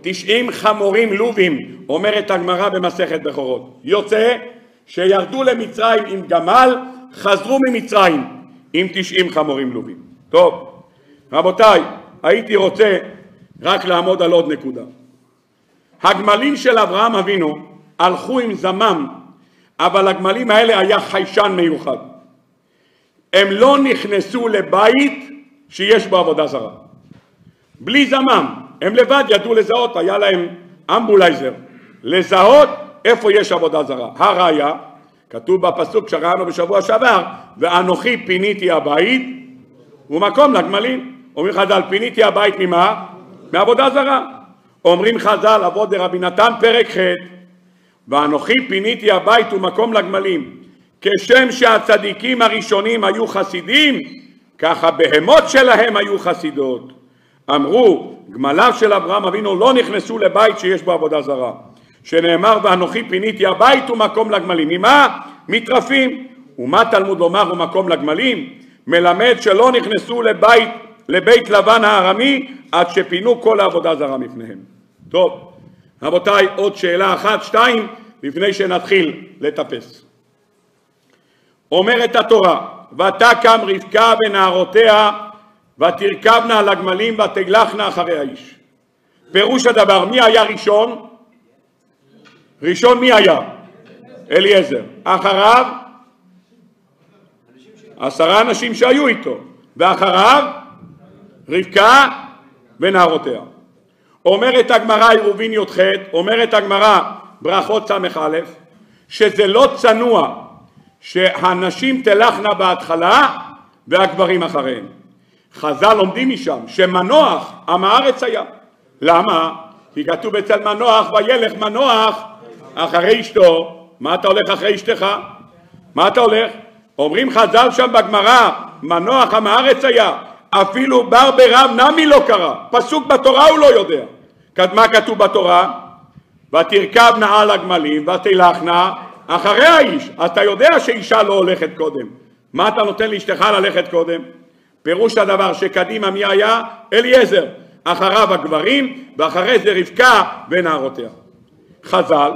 [SPEAKER 1] תשעים חמורים לובים, אומרת הגמרא במסכת בכורות. יוצא שירדו למצרים עם גמל, חזרו ממצרים עם תשעים חמורים לובים. טוב, רבותיי, הייתי רוצה רק לעמוד על עוד נקודה. הגמלים של אברהם אבינו הלכו עם זמם, אבל הגמלים האלה היה חיישן מיוחד. הם לא נכנסו לבית שיש בו עבודה זרה. בלי זמם, הם לבד ידעו לזהות, היה להם אמבולייזר, לזהות איפה יש עבודה זרה. הראיה, כתוב בפסוק שראינו בשבוע שעבר, ואנוכי פיניתי הבית ומקום לגמלים. אומרים חז"ל, פיניתי הבית ממה? מעבודה זרה. אומרים חז"ל, אבות דרבי נתן פרק ח' ואנוכי פיניתי הבית ומקום לגמלים. כשם שהצדיקים הראשונים היו חסידים, כך הבהמות שלהם היו חסידות. אמרו, גמליו של אברהם אבינו לא נכנסו לבית שיש בו עבודה זרה, שנאמר ואנוכי פיניתי הבית ומקום לגמלים. ממה? מטרפים. ומה תלמוד לומר ומקום לגמלים? מלמד שלא נכנסו לבית, לבית לבן הארמי עד שפינו כל העבודה זרה מפניהם. טוב, רבותיי, עוד שאלה אחת, שתיים, לפני שנתחיל לטפס. אומרת התורה ותקם רבקה ונערותיה ותרכבנה על הגמלים ותגלחנה אחרי האיש. פירוש הדבר, מי היה ראשון? ראשון מי היה? אליעזר. אחריו? עשרה אנשים שהיו איתו. ואחריו? רבקה ונערותיה. אומרת הגמרא עירובין י"ח, אומרת הגמרא ברכות ס"א, שזה לא צנוע שהנשים תלכנה בהתחלה והגברים אחריהן. חז"ל לומדים משם שמנוח עם הארץ היה. למה? כי כתוב אצל מנוח וילך מנוח אחרי אשתו. מה אתה הולך אחרי אשתך? מה אתה הולך? אומרים חז"ל שם בגמרא מנוח עם הארץ היה אפילו בר ברב נמי לא קרא פסוק בתורה הוא לא יודע מה כתוב בתורה? ותרכבנה על הגמלים ותלכנה אחרי האיש, אתה יודע שאישה לא הולכת קודם. מה אתה נותן לאשתך ללכת קודם? פירוש הדבר שקדימה מי היה? אליעזר. אחריו הגברים, ואחרי זה רבקה ונערותיה. חז"ל,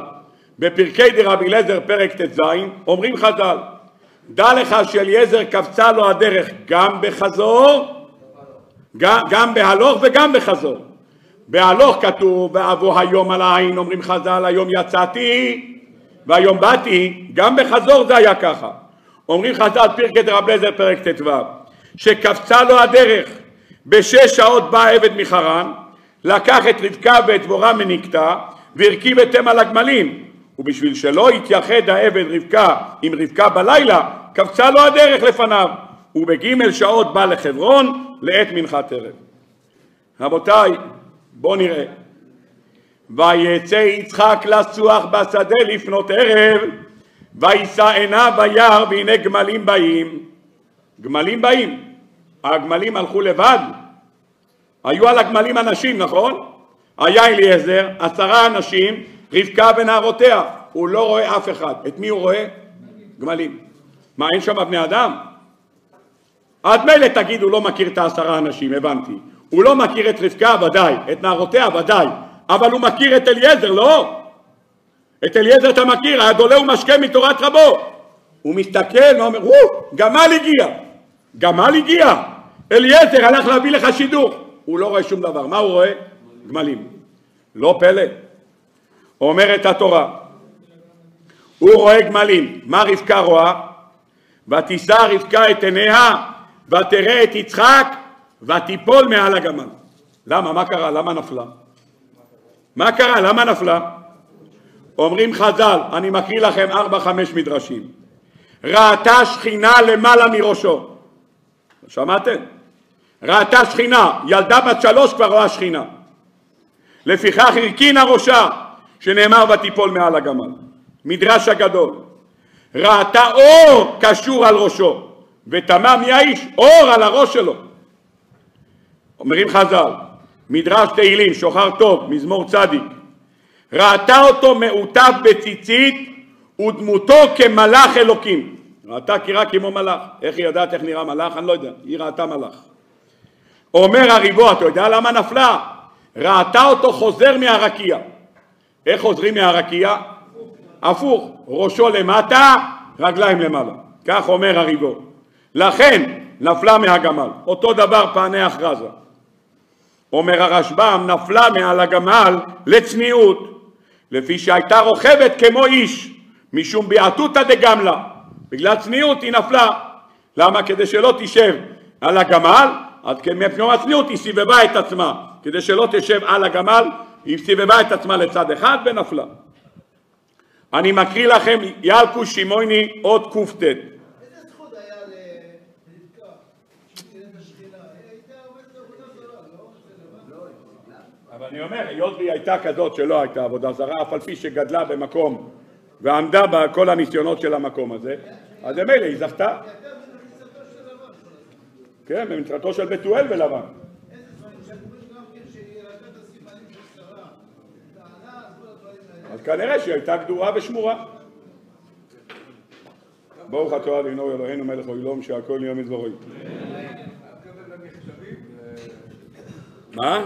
[SPEAKER 1] בפרקי דרבי אליעזר פרק ט"ז, אומרים חז"ל, דע לך שאליעזר קפצה לו הדרך גם בחזור, גם, גם בהלוך וגם בחזור. בהלוך כתוב, ואבוא היום על העין, אומרים חז"ל, היום יצאתי והיום באתי, גם בחזור זה היה ככה. אומרים חז"ל דרב לזר פרק ט"ו, שקפצה לו הדרך, בשש שעות בא עבד מחרן, לקח את רבקה ואת דבורה מנקתה, והרכיב אתם על הגמלים, ובשביל שלא יתייחד העבד רבקה עם רבקה בלילה, קפצה לו הדרך לפניו, ובג' שעות בא לחברון לעת מנחת ערב. רבותיי, בואו נראה. ויצא יצחק לסוח בשדה לפנות ערב, וישא עיניו ביער והנה גמלים באים. גמלים באים. הגמלים הלכו לבד. היו על הגמלים אנשים, נכון? היה אליעזר, עשרה אנשים, רבקה ונערותיה. הוא לא רואה אף אחד. את מי הוא רואה? גמלים. מה, אין שם בני אדם? עד מילא תגיד, הוא לא מכיר את העשרה אנשים, הבנתי. הוא לא מכיר את רבקה, ודאי. את נערותיה, ודאי. אבל הוא מכיר את אליעזר, לא? את אליעזר אתה מכיר, היה דולה ומשקה מתורת רבו. הוא מסתכל ואומר, גמל הגיע. גמל הגיע. אליעזר הלך להביא לך שידור. הוא לא רואה שום דבר. מה הוא רואה? גמלים. לא פלא. אומרת התורה, הוא רואה גמלים. מה רבקה רואה? ותישא רבקה את עיניה ותראה את יצחק ותיפול מעל הגמל. למה? מה קרה? למה נפלה? מה קרה? למה נפלה? אומרים חז"ל, אני מקריא לכם ארבע חמש מדרשים, ראתה שכינה למעלה מראשו. שמעתם? ראתה שכינה, ילדה בת שלוש כבר רואה שכינה. לפיכך הרכינה ראשה, שנאמר ותיפול מעל הגמל. מדרש הגדול. ראתה אור קשור על ראשו, ותמם יאיש אור על הראש שלו. אומרים חז"ל, מדרש תהילים, שוחר טוב, מזמור צדיק, ראתה אותו מעוטף בציצית ודמותו כמלאך אלוקים. ראתה קירה כמו מלאך. איך היא יודעת איך נראה מלאך? אני לא יודע. היא ראתה מלאך. אומר הריבו, אתה יודע למה נפלה? ראתה אותו חוזר מהרקיע. איך חוזרים מהרקיע? הפוך. ראשו למטה, רגליים למעלה. כך אומר הריבו. לכן נפלה מהגמל. אותו דבר פענח רזה. אומר הרשב"ם, נפלה מעל הגמל לצניעות. לפי שהייתה רוכבת כמו איש, משום ביעתותא דגמלה. בגלל צניעות היא נפלה. למה? כדי שלא תשב על הגמל, אז מפני הצניעות היא סיבבה את עצמה. כדי שלא תשב על הגמל, היא סיבבה את עצמה לצד אחד ונפלה. אני מקריא לכם ילקו שמעוני עוד קט. אני אומר, היות והיא הייתה כזאת שלא הייתה עבודה זרה, אף על פי שגדלה במקום ועמדה בכל הניסיונות של המקום הזה, אז ממילא היא זכתה. כן, במצוותו של בתואל ולבן. אז כנראה שהיא הייתה גדורה ושמורה. ברוך אתה אדינו אלוהינו מלך אוילום שהכל נהיה מדברו. מה?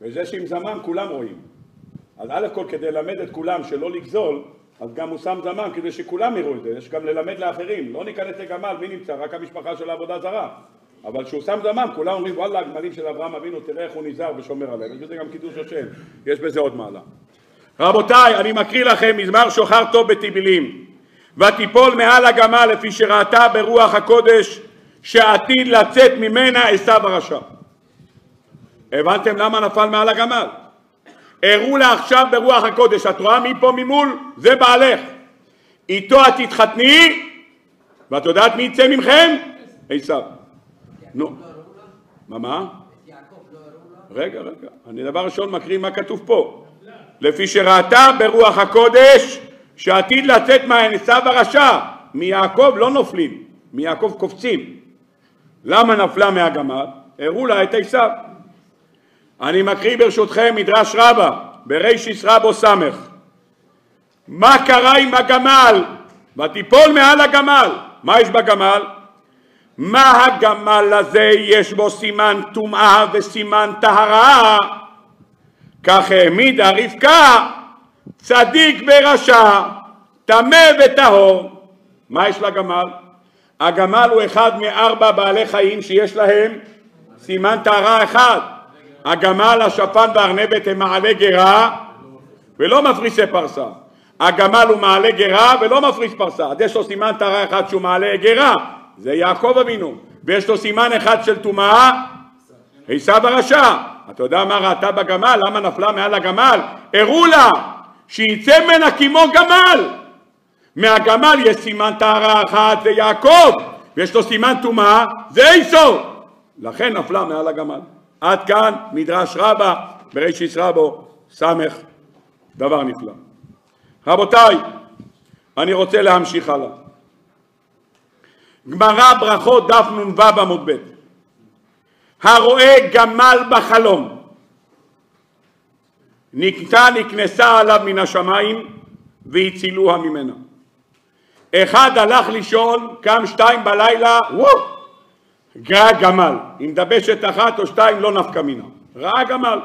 [SPEAKER 1] וזה שעם זמם כולם רואים. אז א' כל, כדי ללמד את כולם שלא לגזול, אז גם הוא שם זמם כדי שכולם יראו את זה, יש גם ללמד לאחרים, לא ניכנס לגמל, מי נמצא? רק המשפחה של העבודה זרה. אבל כשהוא שם זמם, כולם אומרים וואלה הגמלים של אברהם אבינו תראה איך הוא נזהר ושומר עליהם, יש בזה גם קידוש השם, יש בזה עוד מעלה. רבותיי, אני מקריא לכם מזמר שוחר טוב בתיבילים ותיפול מעל הגמל לפי שראתה ברוח הקודש שעתיד לצאת ממנה עשיו הרשע. הבנתם למה נפל מעל הגמל? הראו לה עכשיו ברוח הקודש, את רואה מי פה ממול? זה בעלך. איתו את תתחתני, ואת יודעת מי יצא ממכם? עשיו. נו. מה, מה? רגע, רגע. אני דבר ראשון מקריא מה כתוב פה. לפי שראתה ברוח הקודש שעתיד לצאת מעשיו הרשע. מיעקב לא נופלים, מיעקב קופצים. למה נפלה מהגמל? הראו לה את עשיו. אני מקריא ברשותכם מדרש רבה ברישיס רבו סמך מה קרה עם הגמל? ותיפול מעל הגמל מה יש בגמל? מה הגמל הזה יש בו סימן טומאה וסימן טהרה כך העמידה רבקה צדיק ורשע טמא וטהור מה יש לגמל? הגמל הוא אחד מארבע בעלי חיים שיש להם סימן טהרה אחד הגמל, השפן והארנבת הם מעלה גרה ולא מפריסי פרסה. הגמל הוא מעלה גרה ולא מפריס פרסה. אז יש לו סימן טהרה אחד שהוא מעלה גרה, זה יעקב אבינו. ויש לו סימן אחד של טומאה, עשיו הרשע. אתה יודע מה ראתה בגמל? למה נפלה מעל הגמל? הראו לה שיצא ממנה כמו גמל. מהגמל יש סימן טהרה אחת זה יעקב, ויש לו סימן טומאה זה עשו. לכן נפלה מעל הגמל. עד כאן מדרש רבה ברישיס רבו סמך דבר נפלא. רבותיי, אני רוצה להמשיך הלאה. גמרא ברכות דף נ"ו עמוד ב' הרואה גמל בחלום נקטה נקנסה עליו מן השמיים והצילוה ממנה. אחד הלך לישון, קם שתיים בלילה, וואו, ראה גמל, עם דבשת אחת או שתיים לא נפקא מינה, ראה גמל.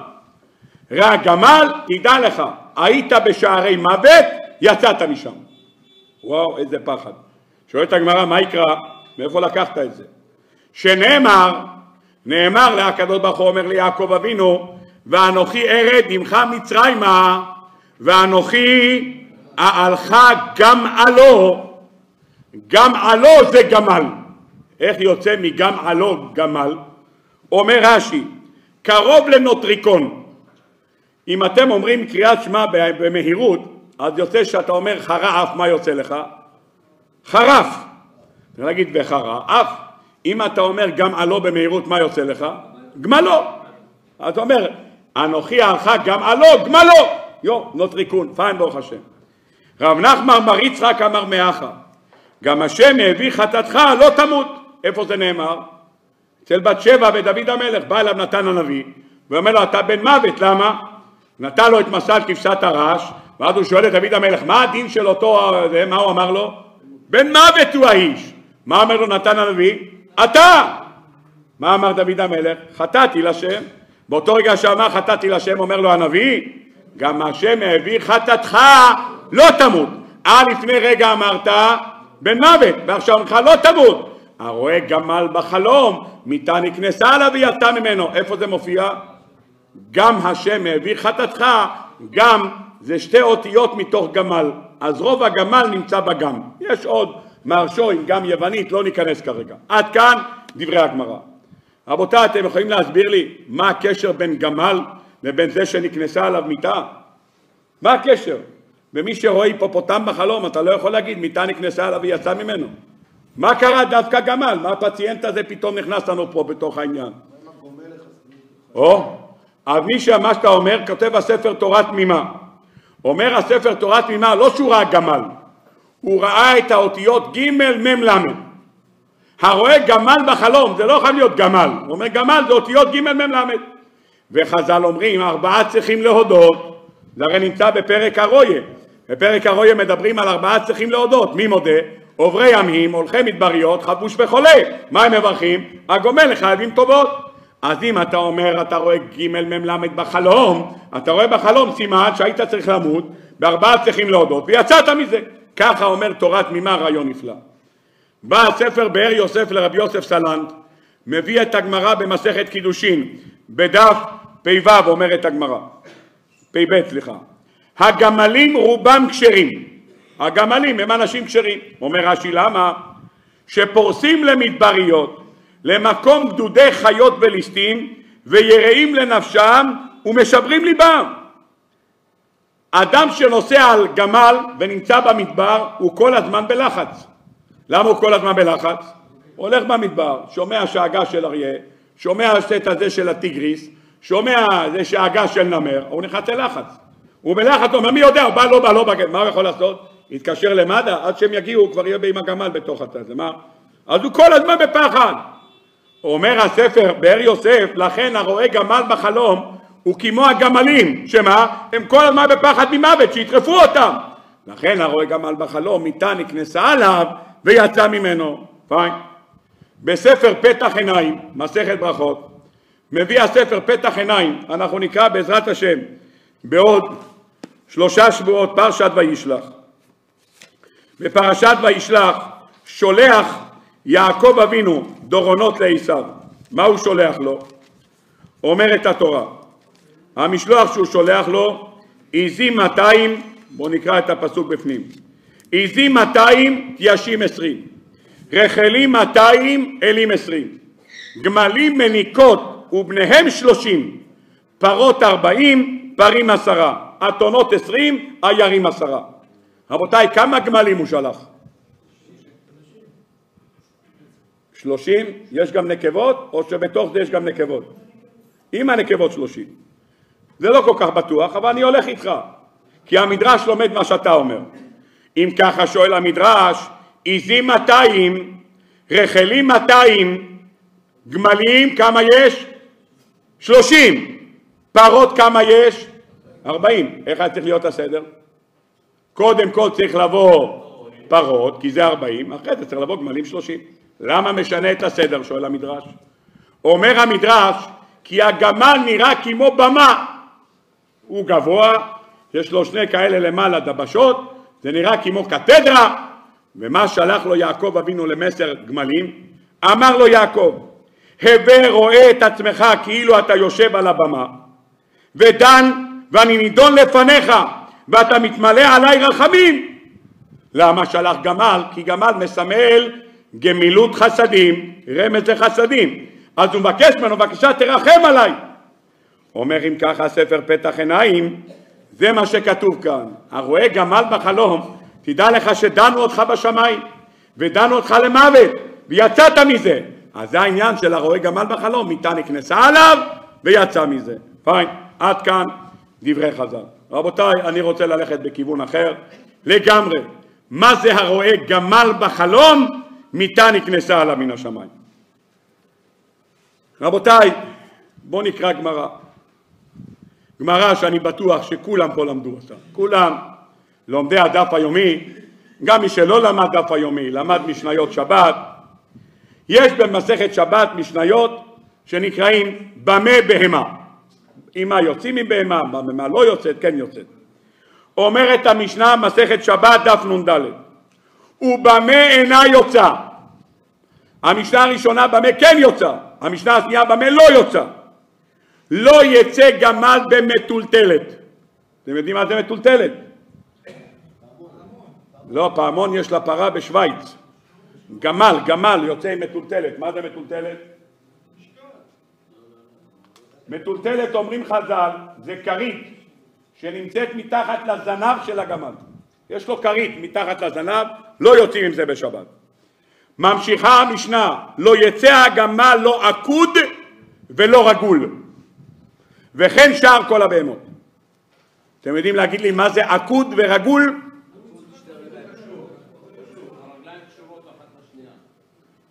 [SPEAKER 1] ראה גמל, תדע לך, היית בשערי מוות, יצאת משם. וואו, איזה פחד. שואלת הגמרא, מה יקרא? מאיפה לקחת את זה? שנאמר, נאמר להקדוש ברוך הוא אומר ליעקב אבינו, ואנוכי ארד עמך מצרימה, ואנוכי אעלך גם עלו, גם עלו זה גמל. איך יוצא מגם עלו גמל? אומר רש"י, קרוב לנוטריקון. אם אתם אומרים קריאת שמע במהירות, אז יוצא שאתה אומר חרף, מה יוצא לך? חרף. להגיד בחרף. אם אתה אומר גם עלו במהירות, מה יוצא לך? גמלו. אתה אומר, אנוכי עלך גם עלו, גמלו. יו, נוטריקון, פיין ברוך השם. רב נחמן בר יצחק אמר מאחה, גם השם הביא חטאתך לא תמות. איפה זה נאמר? אצל בת שבע ודוד המלך, בא אליו נתן הנביא, ואומר לו אתה בן מוות, למה? נתן לו את משל כבשת הרש, ואז הוא שואל את דוד המלך, מה הדין של אותו, מה הוא אמר לו? בן מוות הוא האיש. מה אומר לו נתן הנביא? אתה! מה אמר דוד המלך? חטאתי לשם. באותו רגע שאמר חטאתי לשם, אומר לו הנביא, גם השם העביר חטאתך לא תמות. אה לפני רגע אמרת בן מוות, ועכשיו אמרך לא תמות. הרואה גמל בחלום, מיתה נקנסה עליו ויצא ממנו. איפה זה מופיע? גם השם העביר חטאתך, גם זה שתי אותיות מתוך גמל. אז רוב הגמל נמצא בגם. יש עוד מהרשו עם גם יוונית, לא ניכנס כרגע. עד כאן דברי הגמרא. רבותיי, אתם יכולים להסביר לי מה הקשר בין גמל לבין זה שנכנסה עליו מיטה? מה הקשר? ומי שרואה היפופוטם בחלום, אתה לא יכול להגיד מיטה נכנסה עליו ויצא ממנו. מה קרה דווקא גמל? מה הפציינט הזה פתאום נכנס לנו פה בתוך העניין? או, אז מי שמה שאתה אומר, כותב הספר תורה תמימה. אומר הספר תורה תמימה, לא שהוא ראה גמל, הוא ראה את האותיות ג' מ' ל'. הרואה גמל בחלום, זה לא חייב להיות גמל, הוא אומר גמל זה אותיות ג' מ' ל'. וחז"ל אומרים, ארבעה צריכים להודות, זה הרי נמצא בפרק הרויה. בפרק הרויה מדברים על ארבעה צריכים להודות, מי מודה? עוברי ימים, הולכי מדבריות, חבוש וחולה. מה הם מברכים? הגומל לחייבים טובות. אז אם אתה אומר, אתה רואה ג' מ' ל' בחלום, אתה רואה בחלום סימן שהיית צריך למות, בארבעה צריכים להודות, ויצאת מזה. ככה אומר תורה תמימה, רעיון נפלא. בא הספר באר יוסף לרבי יוסף סלנט, מביא את הגמרא במסכת קידושין, בדף פ"ו אומרת הגמרא, פ"ב סליחה, הגמלים רובם כשרים, הגמלים הם אנשים כשרים, אומר רש"י למה? שפורסים למדבריות למקום גדודי חיות וליסטים ויראים לנפשם ומשברים ליבם. אדם שנוסע על גמל ונמצא במדבר הוא כל הזמן בלחץ. למה הוא כל הזמן בלחץ? הולך במדבר, שומע שאגה של אריה, שומע את הזה של הטיגריס, שומע זה שאגה של נמר, הוא נכנס ללחץ. הוא בלחץ, הוא אומר מי יודע, הוא בא לא בא לא בא, מה הוא יכול לעשות? יתקשר למד"א, עד שהם יגיעו הוא כבר יהיה עם הגמל בתוך הזה, מה? אז הוא כל הזמן בפחד. אומר הספר באר יוסף, לכן הרואה גמל בחלום הוא כמו הגמלים, שמה? הם כל הזמן בפחד ממוות, שיטרפו אותם. לכן הרואה גמל בחלום, מיטה נקנסה עליו ויצא ממנו. פיין. בספר פתח עיניים, מסכת ברכות, מביא הספר פתח עיניים, אנחנו נקרא בעזרת השם בעוד שלושה שבועות פרשת וישלח. בפרשת וישלח שולח יעקב אבינו דורונות לעשו. מה הוא שולח לו? אומרת התורה. המשלוח שהוא שולח לו, עזים 200, בואו נקרא את הפסוק בפנים. עזים 200, תיישים 20. רחלים 200, אלים 20. גמלים מניקות ובניהם 30. פרות ארבעים, פרים עשרה, אתונות עשרים, עיירים עשרה. רבותיי, כמה גמלים הוא שלח? שלושים, יש גם נקבות, או שבתוך זה יש גם נקבות? עם הנקבות שלושים. זה לא כל כך בטוח, אבל אני הולך איתך, כי המדרש לומד מה שאתה אומר. אם ככה שואל המדרש, עיזים 200, רחלים 200, גמלים כמה יש? 30. פרות כמה יש? 40. איך היה צריך להיות הסדר? קודם כל צריך לבוא פרות, כי זה 40, אחרי זה צריך לבוא גמלים 30. למה משנה את הסדר? שואל המדרש. אומר המדרש, כי הגמל נראה כמו במה. הוא גבוה, יש לו שני כאלה למעלה דבשות, זה נראה כמו קתדרה, ומה שלח לו יעקב אבינו למסר גמלים? אמר לו יעקב, הווה רואה את עצמך כאילו אתה יושב על הבמה, ודן ואני נידון לפניך, ואתה מתמלא עליי רחמים. למה שלח גמל? כי גמל מסמל גמילות חסדים, רמז לחסדים. אז הוא מבקש ממנו, בבקשה תרחם עליי. אומר אם ככה ספר פתח עיניים, זה מה שכתוב כאן. הרואה גמל בחלום, תדע לך שדנו אותך בשמיים, ודנו אותך למוות, ויצאת מזה. אז זה העניין של הרואה גמל בחלום, מיטה נכנסה עליו ויצא מזה. פיין, עד כאן דברי חז"ל. רבותיי, אני רוצה ללכת בכיוון אחר לגמרי. מה זה הרואה גמל בחלום? מיטה נכנסה עליו מן השמיים. רבותיי, בואו נקרא גמרא. גמרא שאני בטוח שכולם פה למדו אותה. כולם, לומדי הדף היומי, גם מי שלא למד דף היומי, למד משניות שבת. יש במסכת שבת משניות שנקראים במה בהמה. אם מה יוצאים מבהמה, במה לא יוצאת, כן יוצאת. אומרת המשנה, מסכת שבת, דף נ"ד, ובמה אינה יוצא. המשנה הראשונה במה כן יוצא, המשנה השנייה במה לא יוצא. לא יצא גמל במטולטלת. אתם יודעים מה זה מטולטלת? לא, פעמון יש לפרה בשוויץ. גמל, גמל יוצא עם מטולטלת. מה זה מטולטלת? מטולטלת אומרים חז"ל, זה כרית שנמצאת מתחת לזנב של הגמל. יש לו כרית מתחת לזנב, לא יוצאים עם זה בשבת. ממשיכה המשנה, לא יצא הגמל לא עקוד ולא רגול. וכן שאר כל הבהמות. אתם יודעים להגיד לי מה זה עקוד ורגול?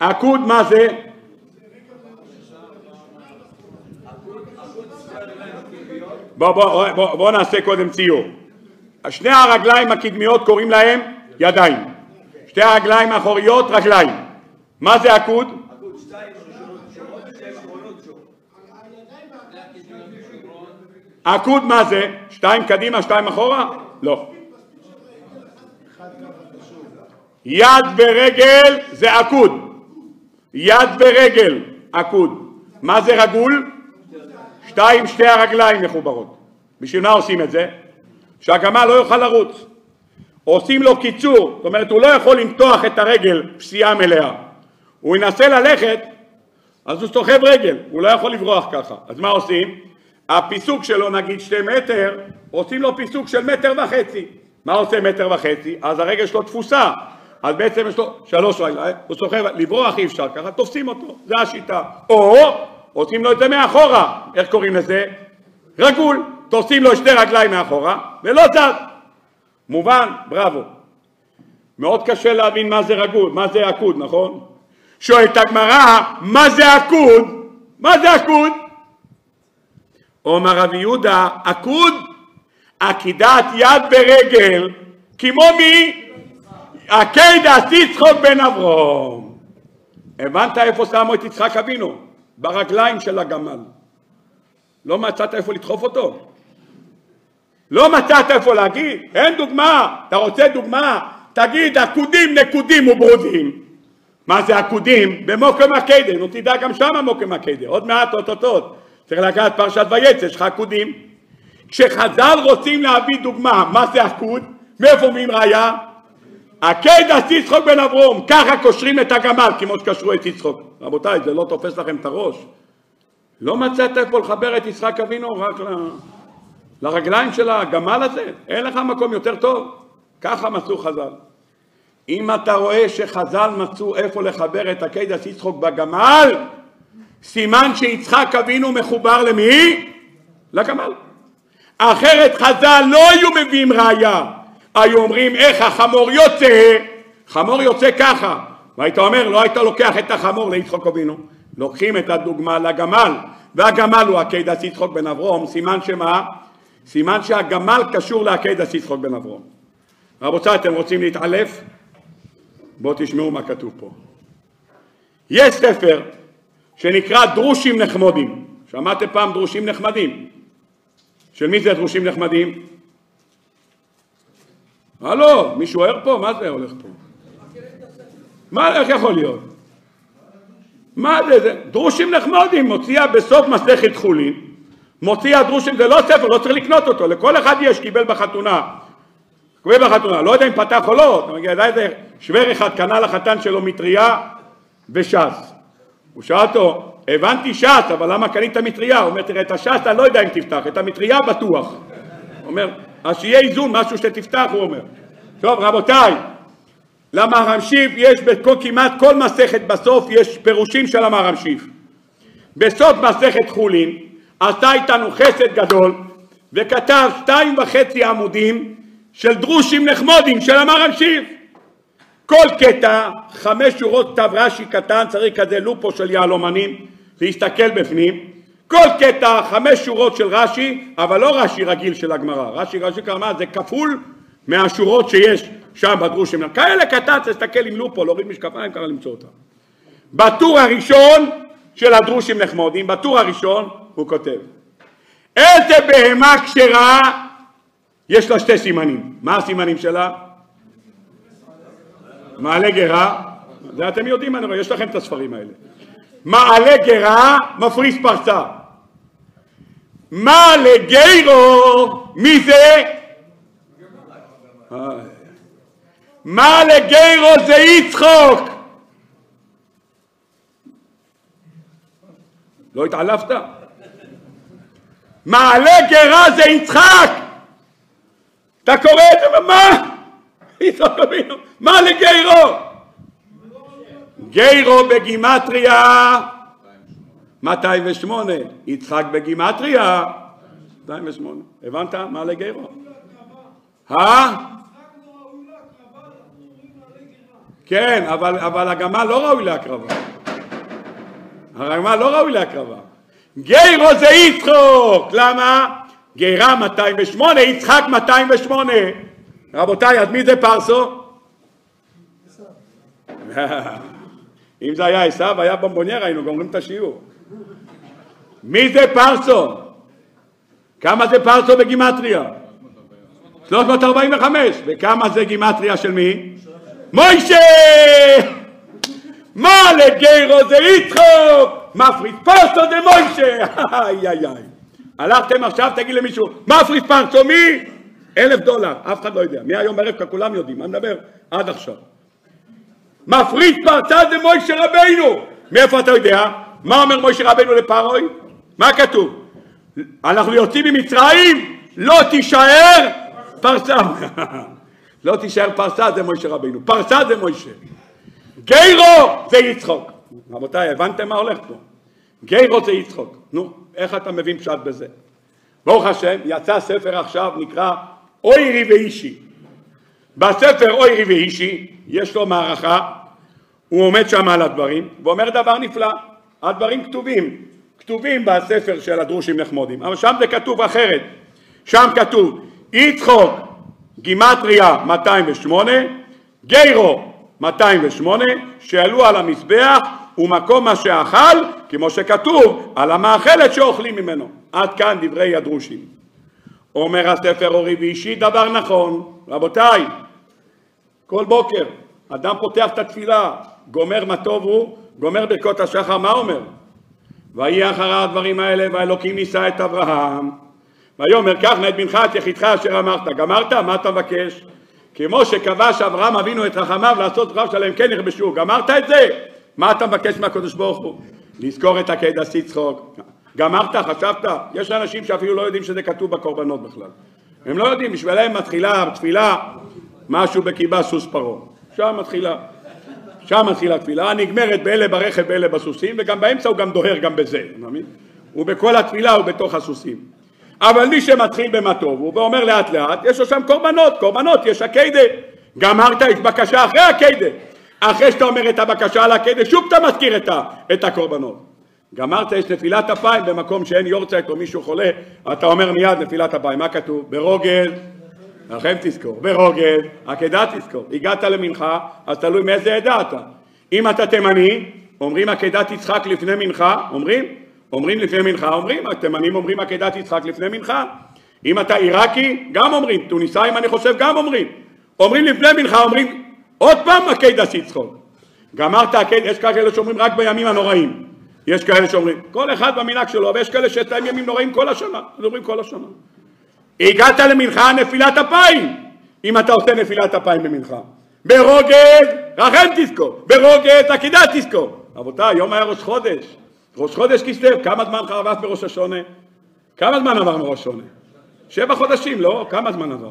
[SPEAKER 1] עקוד מה זה? בוא, בוא, בוא, בוא נעשה קודם ציור. שני הרגליים הקדמיות קוראים להם ידיים. שתי הרגליים האחוריות רגליים. מה זה עקוד? עקוד מה זה? שתיים קדימה, שתיים אחורה? לא. יד ורגל זה עקוד. יד ורגל עקוד. מה זה רגול? שתיים, שתי הרגליים מחוברות. בשביל מה עושים את זה? שהגמל לא יוכל לרוץ. עושים לו קיצור, זאת אומרת הוא לא יכול למתוח את הרגל פסיעה מלאה. הוא ינסה ללכת, אז הוא סוחב רגל, הוא לא יכול לברוח ככה. אז מה עושים? הפיסוק שלו נגיד שתי מטר, עושים לו פיסוק של מטר וחצי. מה עושה מטר וחצי? אז הרגל שלו תפוסה. אז בעצם יש לו שלוש רגליים, הוא סוחב, לברוח אי אפשר ככה, תופסים אותו, זה השיטה. או עושים לו את זה מאחורה, איך קוראים לזה? רגול, תופסים לו שתי רגליים מאחורה ולא זז. מובן? בראבו. מאוד קשה להבין מה זה רגול, מה זה עקוד, נכון? שואלת הגמרא, מה זה עקוד? מה זה עקוד? אומר רבי יהודה, עקוד, עקידת יד ורגל, כמו מי? עקד עשי צחוק בן אברום. הבנת איפה שמו את יצחק אבינו? ברגליים של הגמל. לא מצאת איפה לדחוף אותו? לא מצאת איפה להגיד? אין דוגמה. אתה רוצה דוגמה? תגיד עקודים, נקודים וברודים. מה זה עקודים? במוקם הקדר. נו תדע גם שמה מוקם הקדר. עוד מעט אותות. צריך לקחת פרשת ויצא, יש לך עקודים. כשחז"ל רוצים להביא דוגמה, מה זה עקוד? מאיפה מביאים ראיה? עקד עשי צחוק בן אברום, ככה קושרים את הגמל כמו שקשרו את יצחוק. רבותיי, זה לא תופס לכם את הראש. לא מצאת איפה לחבר את יצחק אבינו רק ל... לרגליים של הגמל הזה? אין לך מקום יותר טוב? ככה מצאו חז"ל. אם אתה רואה שחז"ל מצאו איפה לחבר את עקדת יצחוק בגמל, סימן שיצחק אבינו מחובר למי? לגמל. אחרת חז"ל לא היו מביאים ראייה, היו אומרים איך החמור יוצא, חמור יוצא ככה, והיית אומר לא היית לוקח את החמור ליצחוק אבינו, לוקחים את הדוגמה לגמל, והגמל הוא עקדת יצחוק בן אברום, סימן שמה? סימן שהגמל קשור לעקדת יצחוק בן אברום. רבותיי אתם רוצים להתעלף? בואו תשמעו מה כתוב פה. יש ספר שנקרא דרושים נחמודים. שמעתם פעם דרושים נחמדים? של מי זה דרושים נחמדים? הלו, מישהו ער פה? מה זה הולך פה? מה, איך יכול להיות? מה זה, זה? דרושים נחמדים, מוציאה בסוף מסכת חולין, מוציאה דרושים, זה לא ספר, לא צריך לקנות אותו, לכל אחד יש, קיבל בחתונה. קיבל בחתונה, לא יודע אם פתח או לא, אתה מגיע, איזה שוור אחד קנה לחתן שלו מטריה וש"ס. הוא שאל אותו, הבנתי ש"ס, אבל למה קנית מטריה? הוא אומר, תראה, את הש"ס אני לא יודע אם תפתח, את המטריה בטוח. הוא אומר, אז שיהיה איזון, משהו שתפתח, הוא אומר. טוב, רבותיי, למהר"ם יש בכל, כמעט כל מסכת בסוף יש פירושים של המהר"ם בסוף מסכת חולין עשה איתנו חסד גדול וכתב שתיים וחצי עמודים של דרושים נחמודים של המהר"ם כל קטע, חמש שורות כתב רש"י קטן, צריך כזה לופו של יהלומנים, להסתכל בפנים. כל קטע, חמש שורות של רש"י, אבל לא רש"י רגיל של הגמרא. רש"י רש"י כמה זה כפול מהשורות שיש שם בדרושים. כאלה קטן, תסתכל עם לופו, להוריד משקפיים, ככה למצוא אותם. בטור הראשון של הדרושים נחמודים, בטור הראשון הוא כותב איזה בהמה כשרה יש לה שתי סימנים. מה הסימנים שלה? מעלה גרה, זה אתם יודעים, יש לכם את הספרים האלה. מעלה גרה, מפריס פרסה. מעלה גרו, מי זה? מעלה גרו זה יצחוק. לא התעלפת? מעלה גרה זה יצחק! אתה קורא את זה, מה? יצחק אבינו, מה לגיירו? גיירו בגימטריה 208, יצחק בגימטריה 208. הבנת מה לגיירו? אה? כן, אבל, אבל הגמל לא ראוי להקרבה. הגמל לא ראוי להקרבה. גיירו זה יצחוק, למה? גירה 208, יצחק 208. רבותיי, אז מי זה פרסו? [laughs] אם זה היה עשיו, היה בומבוניירה, היינו גומרים את השיעור. מי זה פרסו? כמה זה פרסו בגימטריה? 345. וכמה זה גימטריה של מי? מוישה! מה לגיירו זה יצחוק? מפריד פרסו זה מוישה! איי איי איי. הלכתם עכשיו, תגיד למישהו, מפריד פרסו מי? אלף דולר, אף אחד לא יודע. מהיום בערב כולם יודעים, מה מדבר? עד עכשיו. מפריד פרצה זה מוישה רבינו. מאיפה אתה יודע? מה אומר מוישה רבינו לפרוי? מה כתוב? אנחנו יוצאים ממצרים, לא תישאר פרסה. [laughs] לא תישאר פרסה זה מוישה רבינו. פרסה זה מוישה. גיירו זה יצחוק. רבותיי, הבנתם מה הולך פה? גיירו זה יצחוק. נו, איך אתה מבין פשט בזה? ברוך השם, יצא ספר עכשיו נקרא אוירי ואישי. בספר אוירי ואישי יש לו מערכה, הוא עומד שם על הדברים ואומר דבר נפלא, הדברים כתובים, כתובים בספר של הדרושים נחמודים, אבל שם זה כתוב אחרת, שם כתוב יצחוק גימטריה 208, גיירו 208, שעלו על המזבח ומקום מה שאכל, כמו שכתוב, על המאכלת שאוכלים ממנו. עד כאן דברי הדרושים. אומר הספר אורי ואישי דבר נכון, רבותיי, כל בוקר אדם פותח את התפילה, גומר מה טוב הוא, גומר ברכות השחר, מה אומר? ויהי אחר הדברים האלה והאלוקים נישא את אברהם ויאמר קח נא את בנך את יחידך אשר אמרת גמרת? מה אתה מבקש? כמו שכבש אברהם אבינו את רחמיו לעשות רב שלהם כן יכבשו גמרת את זה? מה אתה מבקש מהקדוש ברוך הוא? לזכור את עקדת יצחוק גמרת, חשבת? יש אנשים שאפילו לא יודעים שזה כתוב בקורבנות בכלל. הם לא יודעים, בשבילם מתחילה תפילה משהו בקיבה סוס פרעה. שם מתחילה. שם מתחילה תפילה, נגמרת באלה ברכב באלה בסוסים, וגם באמצע הוא גם דוהר גם בזה, אתה מבין? ובכל התפילה הוא בתוך הסוסים. אבל מי שמתחיל במה טוב, הוא ואומר לאט לאט, יש לו שם קורבנות, קורבנות, יש הקיידה. גמרת, יש בקשה אחרי הקיידה. אחרי שאתה אומר את הבקשה על הקיידה, שוב אתה מזכיר את, את הקורבנות. גמרת, יש נפילת אפיים במקום שאין יורצייט או מישהו חולה, אתה אומר מיד נפילת אפיים. מה כתוב? ברוגל, לכם תזכור, ברוגל, עקדה תזכור. הגעת למנחה, אז תלוי מאיזה עדה אתה. אם אתה תימני, אומרים עקדת יצחק לפני מנחה, אומרים? אומרים לפני מנחה, אומרים, התימנים אומרים עקדת יצחק לפני מנחה. אם אתה עיראקי, גם אומרים, טוניסאים אני חושב גם אומרים. אומרים לפני מנחה, אומרים עוד פעם עקדת יצחק. גמרת עקדת, יש כאלה שאומרים רק בימים הנוראים. יש כאלה שאומרים, כל אחד במנהג שלו, ויש כאלה שיש להם ימים נוראים כל השנה, אז אומרים כל השנה. הגעת למנחה נפילת אפיים, אם אתה עושה נפילת אפיים במנחה. ברוגז, רחם תזכור, ברוגז, עקידה תזכור. רבותיי, היום היה ראש חודש, ראש חודש כסלו, כמה זמן חרבף בראש השונה? כמה זמן עבר מראש השונה? שבע חודשים, לא? כמה זמן עבר?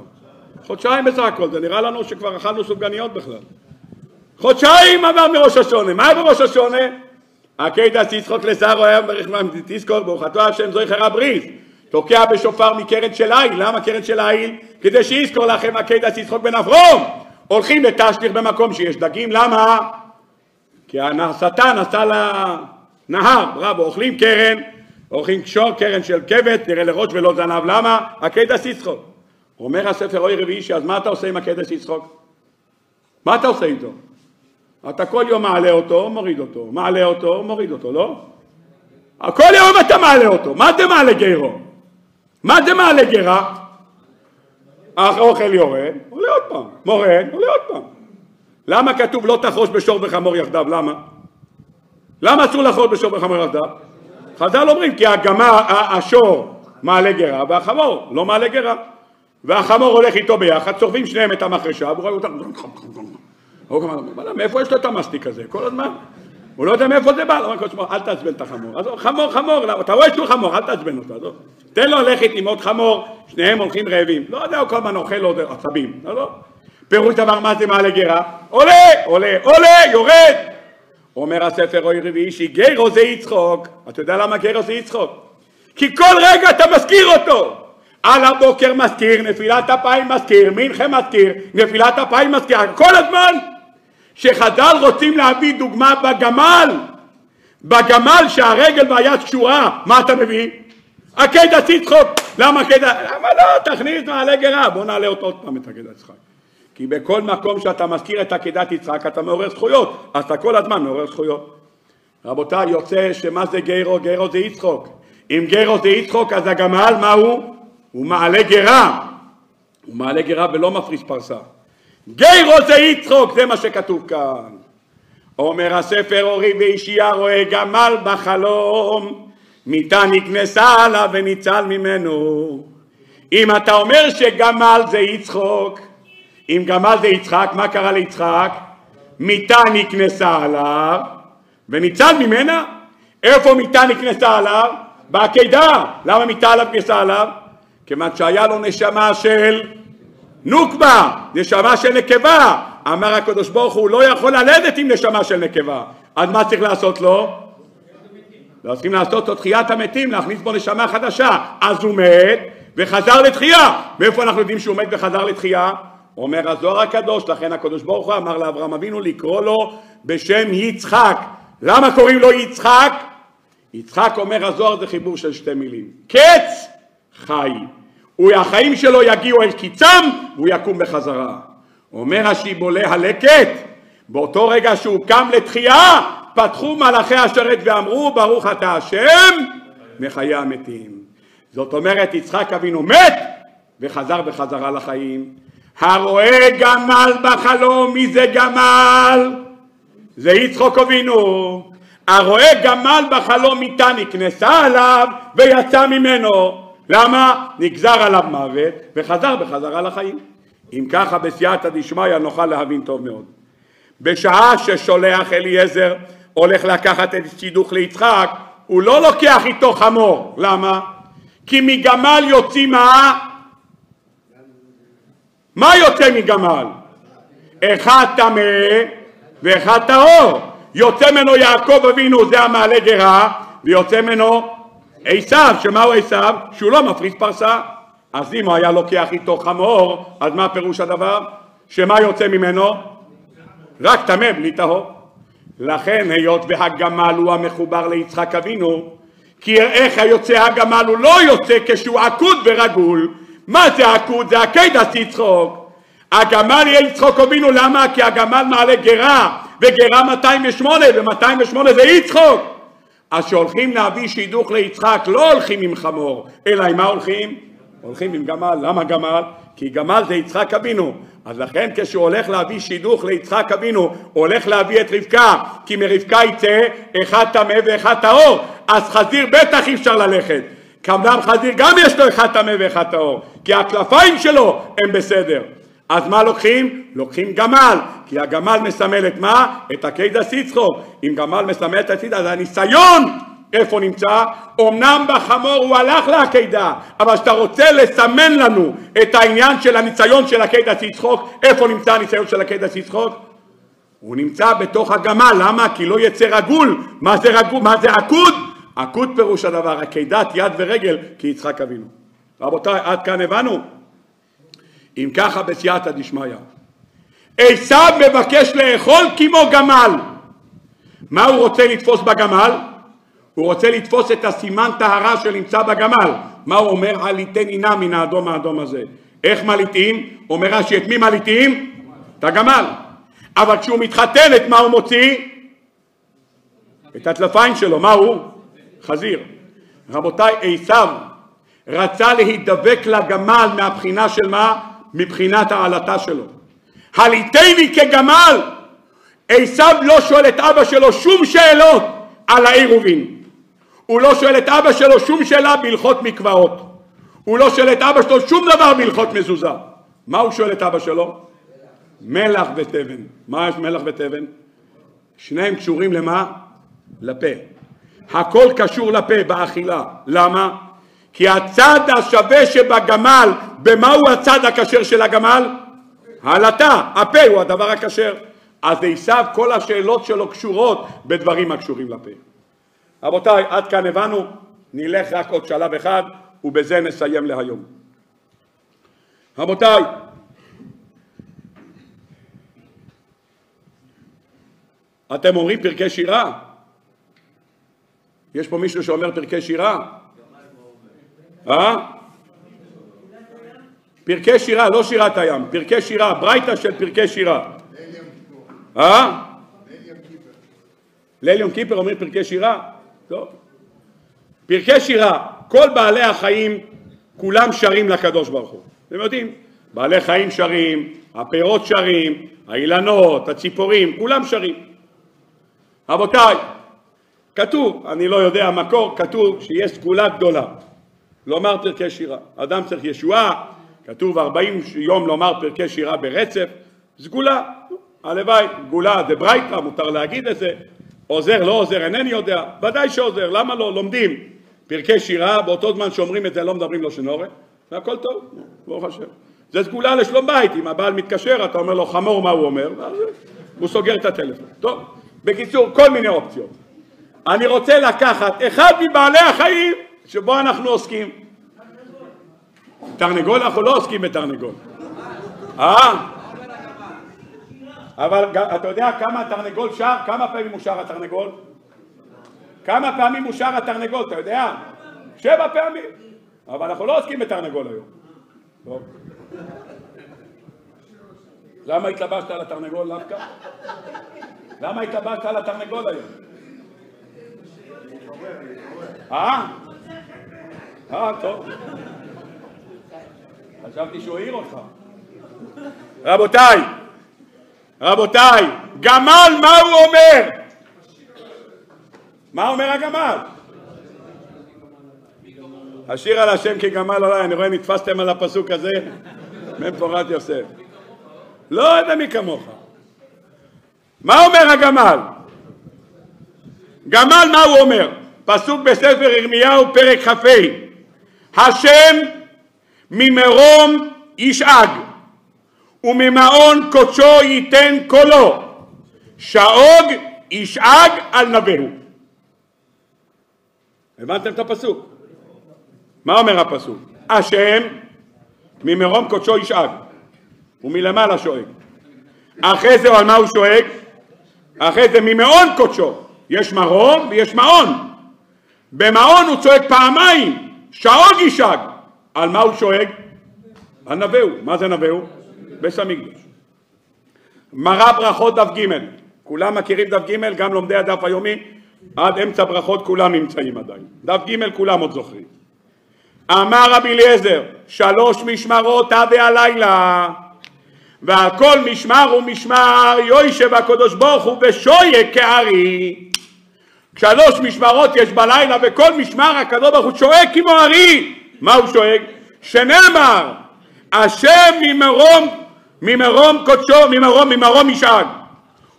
[SPEAKER 1] חודשיים בסך הכל, זה נראה לנו שכבר אכלנו סופגניות בכלל. חודשיים עבר מראש השונה, מה בראש השונה? עקידת יצחוק לזר היה מברך תזכור ברוכתו השם זויכר הבריז תוקע בשופר מקרן של איל, למה קרן של איל? כדי שיזכור לכם עקידת יצחוק בן אברום הולכים לתשליך במקום שיש דגים, למה? כי השטן עשה לנהר, בראבו, אוכלים קרן, אוכלים קשור, קרן של כבד, נראה לראש ולא זנב, למה? עקידת יצחוק אומר הספר אוי רביעי אז מה אתה עושה עם עקדת יצחוק? מה אתה עושה איתו? אתה כל יום מעלה אותו, מוריד אותו, מעלה אותו, מוריד אותו, לא? כל יום אתה מעלה אותו, מה זה מעלה גרו? מה זה מעלה גרה? האוכל יורד, עולה עוד פעם, מורד, עולה עוד פעם. למה כתוב לא תחרוש בשור וחמור יחדיו? למה? למה אסור לחרוש בשור וחמור יחדיו? חז"ל אומרים כי הגמה, השור מעלה גרה והחמור לא מעלה גרה והחמור הולך איתו ביחד, צורבים שניהם את המחרשה והוא רואה אותם מאיפה יש לו את המסטיק הזה? כל הזמן. הוא לא יודע מאיפה זה בא, הוא אומר, אל תעצבן את החמור. עזוב, חמור, חמור, אתה רואה שהוא חמור, אל תעצבן אותו, עזוב. תן לו ללכת עם עוד חמור, שניהם הולכים רעבים. לא יודע, הוא כל הזמן אוכל עוד עצבים, לא, לא. פירוש דבר מה זה מעלה גרה? עולה, עולה, עולה, יורד. אומר הספר אוי רביעי שגרו זה יצחוק. אתה יודע למה גרו זה יצחוק? כי כל רגע אתה מזכיר אותו. על הבוקר מזכיר, נפילת אפיים מזכיר, מנחה מזכיר, נפילת אפיים מזכיר, כל הזמן שחז"ל רוצים להביא דוגמה בגמל, בגמל שהרגל והיד קשורה, מה אתה מביא? עקד הציצחוק, למה עקד, למה לא, תכניס מעלה גרה, בוא נעלה אותו עוד פעם את עקד יצחק. כי בכל מקום שאתה מזכיר את עקדת יצחק אתה מעורר זכויות, אז אתה כל הזמן מעורר זכויות. רבותיי, יוצא שמה זה גרו? גרו זה יצחוק. אם גרו זה יצחוק אז הגמל מה הוא? הוא מעלה גרה. הוא מעלה גרה ולא מפריס פרסה. גיירו זה יצחוק, זה מה שכתוב כאן. אומר הספר אורי ואישיה רואה גמל בחלום, מיתה נקנסה עליו וניצל ממנו. אם אתה אומר שגמל זה יצחוק, אם גמל זה יצחק, מה קרה ליצחק? מיתה נקנסה עליו וניצל ממנה. איפה מיתה נקנסה עליו? בעקידה. למה מיתה עליו נקנסה עליו? כיוון שהיה לו נשמה של נוקבה, נשמה של נקבה. אמר הקדוש ברוך הוא לא יכול ללדת עם נשמה של נקבה. אז מה צריך לעשות לו? לא צריכים לעשות לו תחיית המתים, להכניס בו נשמה חדשה. אז הוא מת וחזר לתחייה. מאיפה אנחנו יודעים שהוא מת וחזר לתחייה? אומר הזוהר הקדוש, לכן הקדוש ברוך הוא אמר לאברהם אבינו לקרוא לו בשם יצחק. למה קוראים לו יצחק? יצחק אומר הזוהר זה חיבור של שתי מילים. קץ חי. החיים שלו יגיעו אל קיצם והוא יקום בחזרה. אומר השיבולי הלקט, באותו רגע שהוא קם לתחייה, פתחו מלאכי השרת ואמרו ברוך אתה השם מחיי המתים. זאת אומרת יצחק אבינו מת וחזר בחזרה לחיים. הרואה גמל בחלום, מי זה גמל? זה יצחוק אבינו. הרואה גמל בחלום מיתה נקנסה עליו ויצא ממנו. למה? נגזר עליו מוות וחזר בחזרה לחיים. אם ככה בסייעתא דשמיא נוכל להבין טוב מאוד. בשעה ששולח אליעזר הולך לקחת את שידוך ליצחק, הוא לא לוקח איתו חמור. למה? כי מגמל יוצאים מה? מה יוצא מגמל? אחד טמא ואחד טהור. יוצא ממנו יעקב אבינו, זה המעלה גרה, ויוצא ממנו עשיו, שמהו עשיו? שהוא לא מפריס פרסה. אז אם הוא היה לוקח איתו חמור, אז מה פירוש הדבר? שמה יוצא ממנו? רק טמא בלי טהור. לכן היות והגמל הוא המחובר ליצחק אבינו, כי איך היוצא הגמל הוא לא יוצא כשהוא עקוד ורגול. מה זה עקוד? זה עקדת יצחוק. הגמל יהיה יצחוק אבינו, למה? כי הגמל מעלה גרה, וגרה 208, ו-208 זה יצחוק. אז כשהולכים להביא שידוך ליצחק לא הולכים עם חמור, אלא עם מה הולכים? הולכים עם גמל. למה גמל? כי גמל זה יצחק אבינו. אז לכן כשהוא הולך להביא שידוך ליצחק אבינו, הוא הולך להביא את רבקה, כי מרבקה יצא אחד טמא ואחד טהור, אז חזיר בטח אי אפשר ללכת. קמדם חזיר גם יש לו אחד טמא ואחד טהור, כי הכלפיים שלו הם בסדר. אז מה לוקחים? לוקחים גמל, כי הגמל מסמל את מה? את הקידה סיצחו. אם גמל מסמל את הסיצחו, זה הניסיון איפה נמצא? אמנם בחמור הוא הלך לעקידה, אבל כשאתה רוצה לסמן לנו את העניין של הניסיון של עקידה שיצחוק, איפה נמצא הניסיון של עקידה שיצחוק? הוא נמצא בתוך הגמל, למה? כי לא יצא רגול. מה זה רגול? מה זה עקוד? עקוד פירוש הדבר, עקידת יד ורגל, כי יצחק אבינו. רבותיי, עד כאן הבנו? אם ככה בסייעתא דשמיא. עשיו מבקש לאכול כמו גמל. מה הוא רוצה לתפוס בגמל? הוא רוצה לתפוס את הסימן טהרה שנמצא בגמל. מה הוא אומר? עליתני נא מן האדום האדום הזה. איך מליטים? אומר רש"י, את מי מליטים? את הגמל. אבל כשהוא מתחתן, את מה הוא מוציא? את הטלפיים שלו. מה הוא? חזיר. רבותיי, עשיו רצה להידבק לגמל מהבחינה של מה? מבחינת העלתה שלו. הליטני כגמל. עשיו לא שואל את אבא שלו שום שאלות על העירובין. הוא לא שואל את אבא שלו שום שאלה בהלכות מקוואות. הוא לא שואל את אבא שלו שום דבר בהלכות מזוזה. מה הוא שואל את אבא שלו? מלח ותבן. מה יש מלח ותבן? שניהם קשורים למה? לפה. הכל קשור לפה באכילה. למה? כי הצד השווה שבגמל, במהו הצד הכשר של הגמל? העלטה, הפה הוא הדבר הכשר. אז עשיו כל השאלות שלו קשורות בדברים הקשורים לפה. רבותיי, עד כאן הבנו, נלך רק עוד שלב אחד ובזה נסיים להיום. רבותיי, אתם אומרים פרקי שירה? יש פה מישהו שאומר פרקי שירה? אה? פרקי שירה, לא שירת הים, פרקי שירה, ברייתא של פרקי שירה. אה? ליל יום כיפר אומרים פרקי שירה? טוב. פרקי שירה, כל בעלי החיים כולם שרים לקדוש ברוך הוא. אתם יודעים, בעלי חיים שרים, הפירות שרים, האילנות, הציפורים, כולם שרים. רבותיי, כתוב, אני לא יודע המקור, כתוב שיש סגולה גדולה לומר פרקי שירה. אדם צריך ישועה, כתוב 40 יום לומר פרקי שירה ברצף, סגולה, הלוואי, גולה זה ברייתא, מותר להגיד את זה, עוזר, לא עוזר, אינני יודע, ודאי שעוזר, למה לא? לומדים פרקי שירה, באותו זמן שאומרים את זה לא מדברים לו שנורא, והכל טוב, ברוך השם. זה סגולה לשלום בית, אם הבעל מתקשר אתה אומר לו חמור מה הוא אומר, הוא סוגר את הטלפון. טוב, בקיצור, כל מיני אופציות. אני רוצה לקחת אחד מבעלי החיים שבו אנחנו עוסקים. תרנגול אנחנו לא עוסקים בתרנגול. אה? אבל אתה יודע כמה התרנגול שר? כמה פעמים הוא שר התרנגול? כמה פעמים הוא שר התרנגול, אתה יודע? שבע פעמים. אבל אנחנו לא עוסקים בתרנגול היום. טוב. למה התלבשת על התרנגול דווקא? למה התלבשת על התרנגול היום? אה? אה, טוב. חשבתי שהוא העיר אותך. רבותיי, רבותיי, גמל מה הוא אומר? מה אומר הגמל? השיר על השם כגמל עליי, אני רואה נתפסתם על הפסוק הזה ממפורת יוסף. לא יודע מי כמוך. מה אומר הגמל? גמל מה הוא אומר? פסוק בספר ירמיהו פרק כ"ה השם ממרום ישאג וממעון קודשו ייתן קולו שאוג ישאג על נבהו הבנתם את הפסוק? מה אומר הפסוק? השם ממרום קודשו ישאג ומלמעלה שואג אחרי זה על מה הוא שואג? אחרי זה ממעון קודשו יש מרום ויש מעון במעון הוא צועק פעמיים שאוג ישאג על מה הוא שואג? על נבהו מה זה נבהו? בית מראה ברכות דף ג' כולם מכירים דף ג' גם לומדי הדף היומי. עד אמצע ברכות כולם נמצאים עדיין. דף ג' כולם עוד זוכרים. אמר רבי אליעזר שלוש משמרות הווה הלילה. ועל כל משמר ומשמר יוישב הקדוש ברוך הוא ושויה כארי שלוש משמרות יש בלילה וכל משמר הקדוש ברוך הוא שואג כמו ארי. מה הוא שואג? שנאמר השם ממרום ממרום קודשו ממרום ממרום ישאג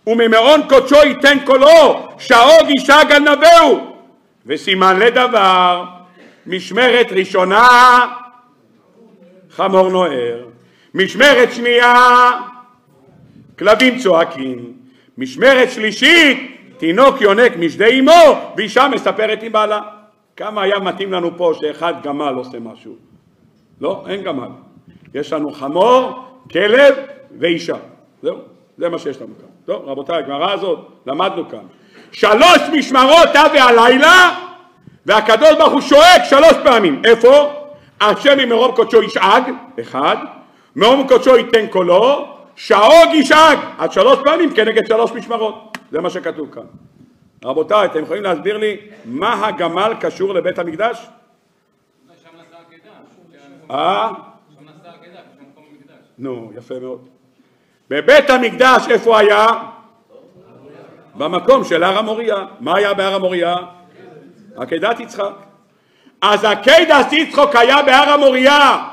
[SPEAKER 1] וממעון קודשו ייתן קולו שהאוג ישאג על נבהו וסימן לדבר משמרת ראשונה חמור נוער. משמרת שנייה כלבים צועקים. משמרת שלישית תינוק יונק משדה אמו ואישה מספרת עם בעלה. כמה היה מתאים לנו פה שאחד גמל עושה משהו. לא, אין גמל. יש לנו חמור, כלב ואישה. זהו, זה מה שיש לנו כאן. טוב רבותיי הגמרא הזאת למדנו כאן. שלוש משמרות הווה הלילה והקדוש ברוך הוא שואג שלוש פעמים. איפה? השם ממרום קודשו ישאג אחד. מרום קודשו ייתן קולו שאוג ישאג. עד שלוש פעמים כנגד שלוש משמרות זה מה שכתוב כאן רבותיי אתם יכולים להסביר לי מה הגמל קשור לבית המקדש? אה? נו יפה מאוד בבית המקדש איפה היה? במקום של הר המוריה. מה היה בהר המוריה? עקדת יצחק. אז עקדת יצחוק היה בהר המוריה,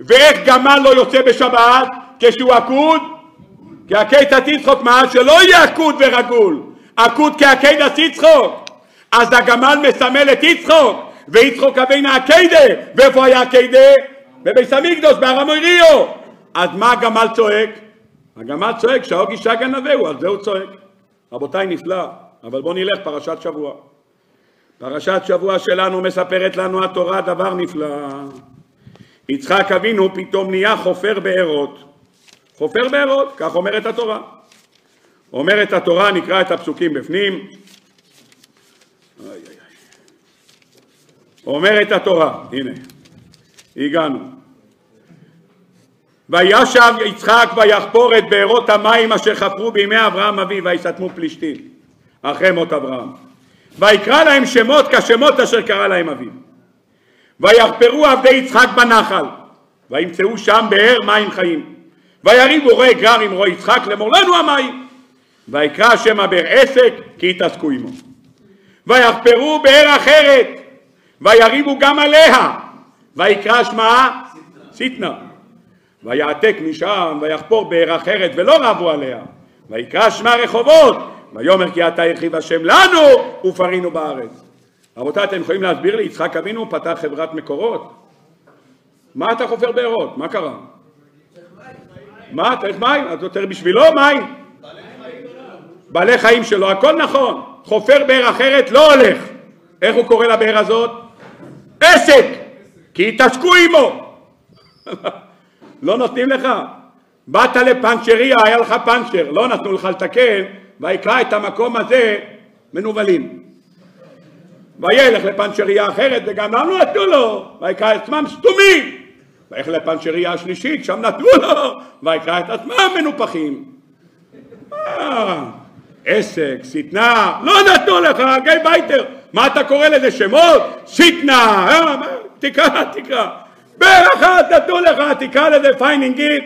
[SPEAKER 1] ואיך גמל לא יוצא בשבת כשהוא עקוד? כי עקדת יצחוק מה? שלא יהיה עקוד ורגול, עקוד כעקדת יצחוק. אז הגמל מסמל את יצחוק, ויצחוק אבין העקדה, ואיפה היה עקדה? בביס המקדוש, בהר המוריו. אז מה הגמל צועק? הגמל צועק שהאוג ישג הנבהו, על זה הוא צועק. רבותיי נפלא, אבל בואו נלך פרשת שבוע. פרשת שבוע שלנו מספרת לנו התורה דבר נפלא. יצחק אבינו פתאום נהיה חופר בארות. חופר בארות, כך אומרת התורה. אומרת התורה, נקרא את הפסוקים בפנים. אומרת התורה, הנה, הגענו. וישב יצחק ויחפור את בארות המים אשר חפרו בימי אברהם אביו ויסתמו פלישתים אחרי מות אברהם ויקרא להם שמות כשמות אשר קרא להם אביו ויחפרו עבדי יצחק בנחל וימצאו שם באר מים חיים ויריבו רועה גרר עם רועה יצחק לאמור לנו המים ויקרא שם הבאר עסק כי התעסקו עמו. ויחפרו באר אחרת ויריבו גם עליה ויקרא שמה שטנה ויעתק משם ויחפור באר אחרת ולא רבו עליה. ויקרא שמה רחובות ויאמר כי אתה הרחיב השם לנו ופרינו בארץ. רבותיי אתם יכולים להסביר לי יצחק אבינו פתח חברת מקורות? מה אתה חופר בארות? מה קרה מה צריך מים? אז יותר בשבילו מים. בעלי חיים שלו הכל נכון. חופר באר אחרת לא הולך. איך הוא קורא לבאר הזאת? עסק! כי התעסקו עמו. [laughs] לא נותנים לך? באת לפנצ'ריה, היה לך פנצ'ר, לא נתנו לך לתקן, ויקרא את המקום הזה מנוולים. וילך לפנצ'ריה אחרת, וגם לנו נתנו לו, ויקרא את עצמם סתומים. וילך לפנצ'ריה השלישית, שם נתנו לו, ויקרא את עצמם מנופחים. עסק, שטנה, לא נתנו לך, גיא בייטר, מה אתה קורא לזה שמות? שטנה, אה, תקרא, תקרא. ברכה נתנו לך, תקרא לזה פיינינגית,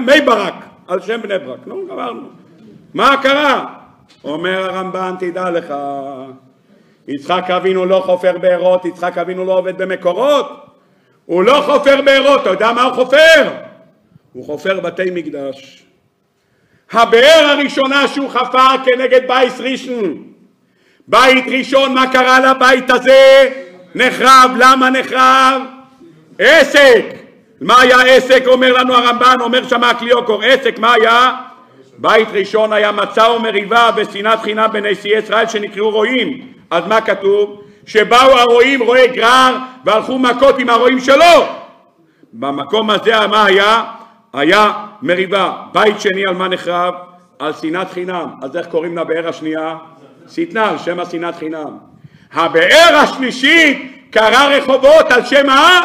[SPEAKER 1] מי ברק, על שם בני ברק. נו, גמרנו. מה קרה? אומר הרמב"ן, תדע לך, יצחק אבינו לא חופר בארות, יצחק אבינו לא עובד במקורות, הוא לא חופר בארות, אתה יודע מה הוא חופר? הוא חופר בתי מקדש. הבאר הראשונה שהוא חפר כנגד בייס ראשון, בית ראשון, מה קרה לבית הזה? נחרב. למה נחרב? עסק. מה היה עסק? אומר לנו הרמב"ן, אומר שם הקליוקור. עסק, מה היה? בית ראשון היה מצה ומריבה ושנאת חינם בין נשיאי ישראל שנקראו רועים. אז מה כתוב? שבאו הרועים, רועי גרר, והלכו מכות עם הרועים שלו. במקום הזה מה היה? היה מריבה. בית שני על מה נחרב? על שנאת חינם. אז איך קוראים לבאר השנייה? שטנה, על שם השנאת חינם. הבאר השלישית קרא רחובות על שם ה...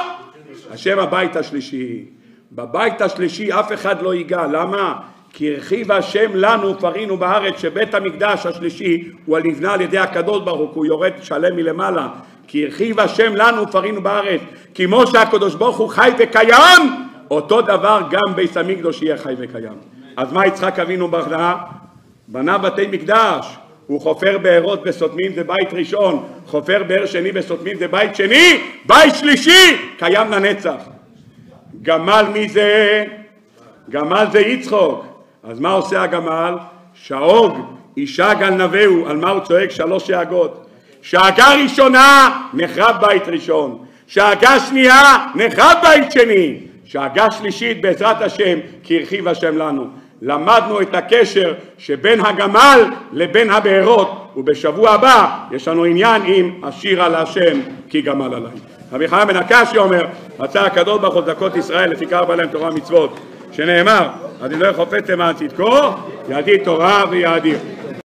[SPEAKER 1] על שם הבית השלישי. בבית השלישי אף אחד לא ייגע. למה? כי הרחיב השם לנו פרינו בארץ שבית המקדש השלישי הוא הנבנה על ידי הקדוש ברוך הוא יורד שלם מלמעלה. כי הרחיב השם לנו פרינו בארץ כמו שהקדוש ברוך הוא חי וקיים אותו דבר גם בית המקדוש יהיה חי וקיים. אז מה יצחק אבינו בנה? בנה בתי מקדש. הוא חופר בארות וסותמים זה בית ראשון. חופר באר שני וסותמים זה בית שני. בית שלישי קיים לנצח. גמל מי זה? גמל זה יצחוק אז מה עושה הגמל? שאוג ישאג על נבהו, על מה הוא צועק? שלוש שאגות. שאגה ראשונה נחרב בית ראשון, שאגה שנייה נחרב בית שני, שאגה שלישית בעזרת השם כי הרחיב השם לנו. למדנו את הקשר שבין הגמל לבין הבארות ובשבוע הבא יש לנו עניין עם השיר על השם כי גמל עליי. רבי חיים בן הקשי אומר רצה הקדוש ברוך הוא זכות ישראל לפיכך בא להם תורה ומצוות שנאמר, אני לא חופץ למען צדקו, ידי תורה ויאדיר.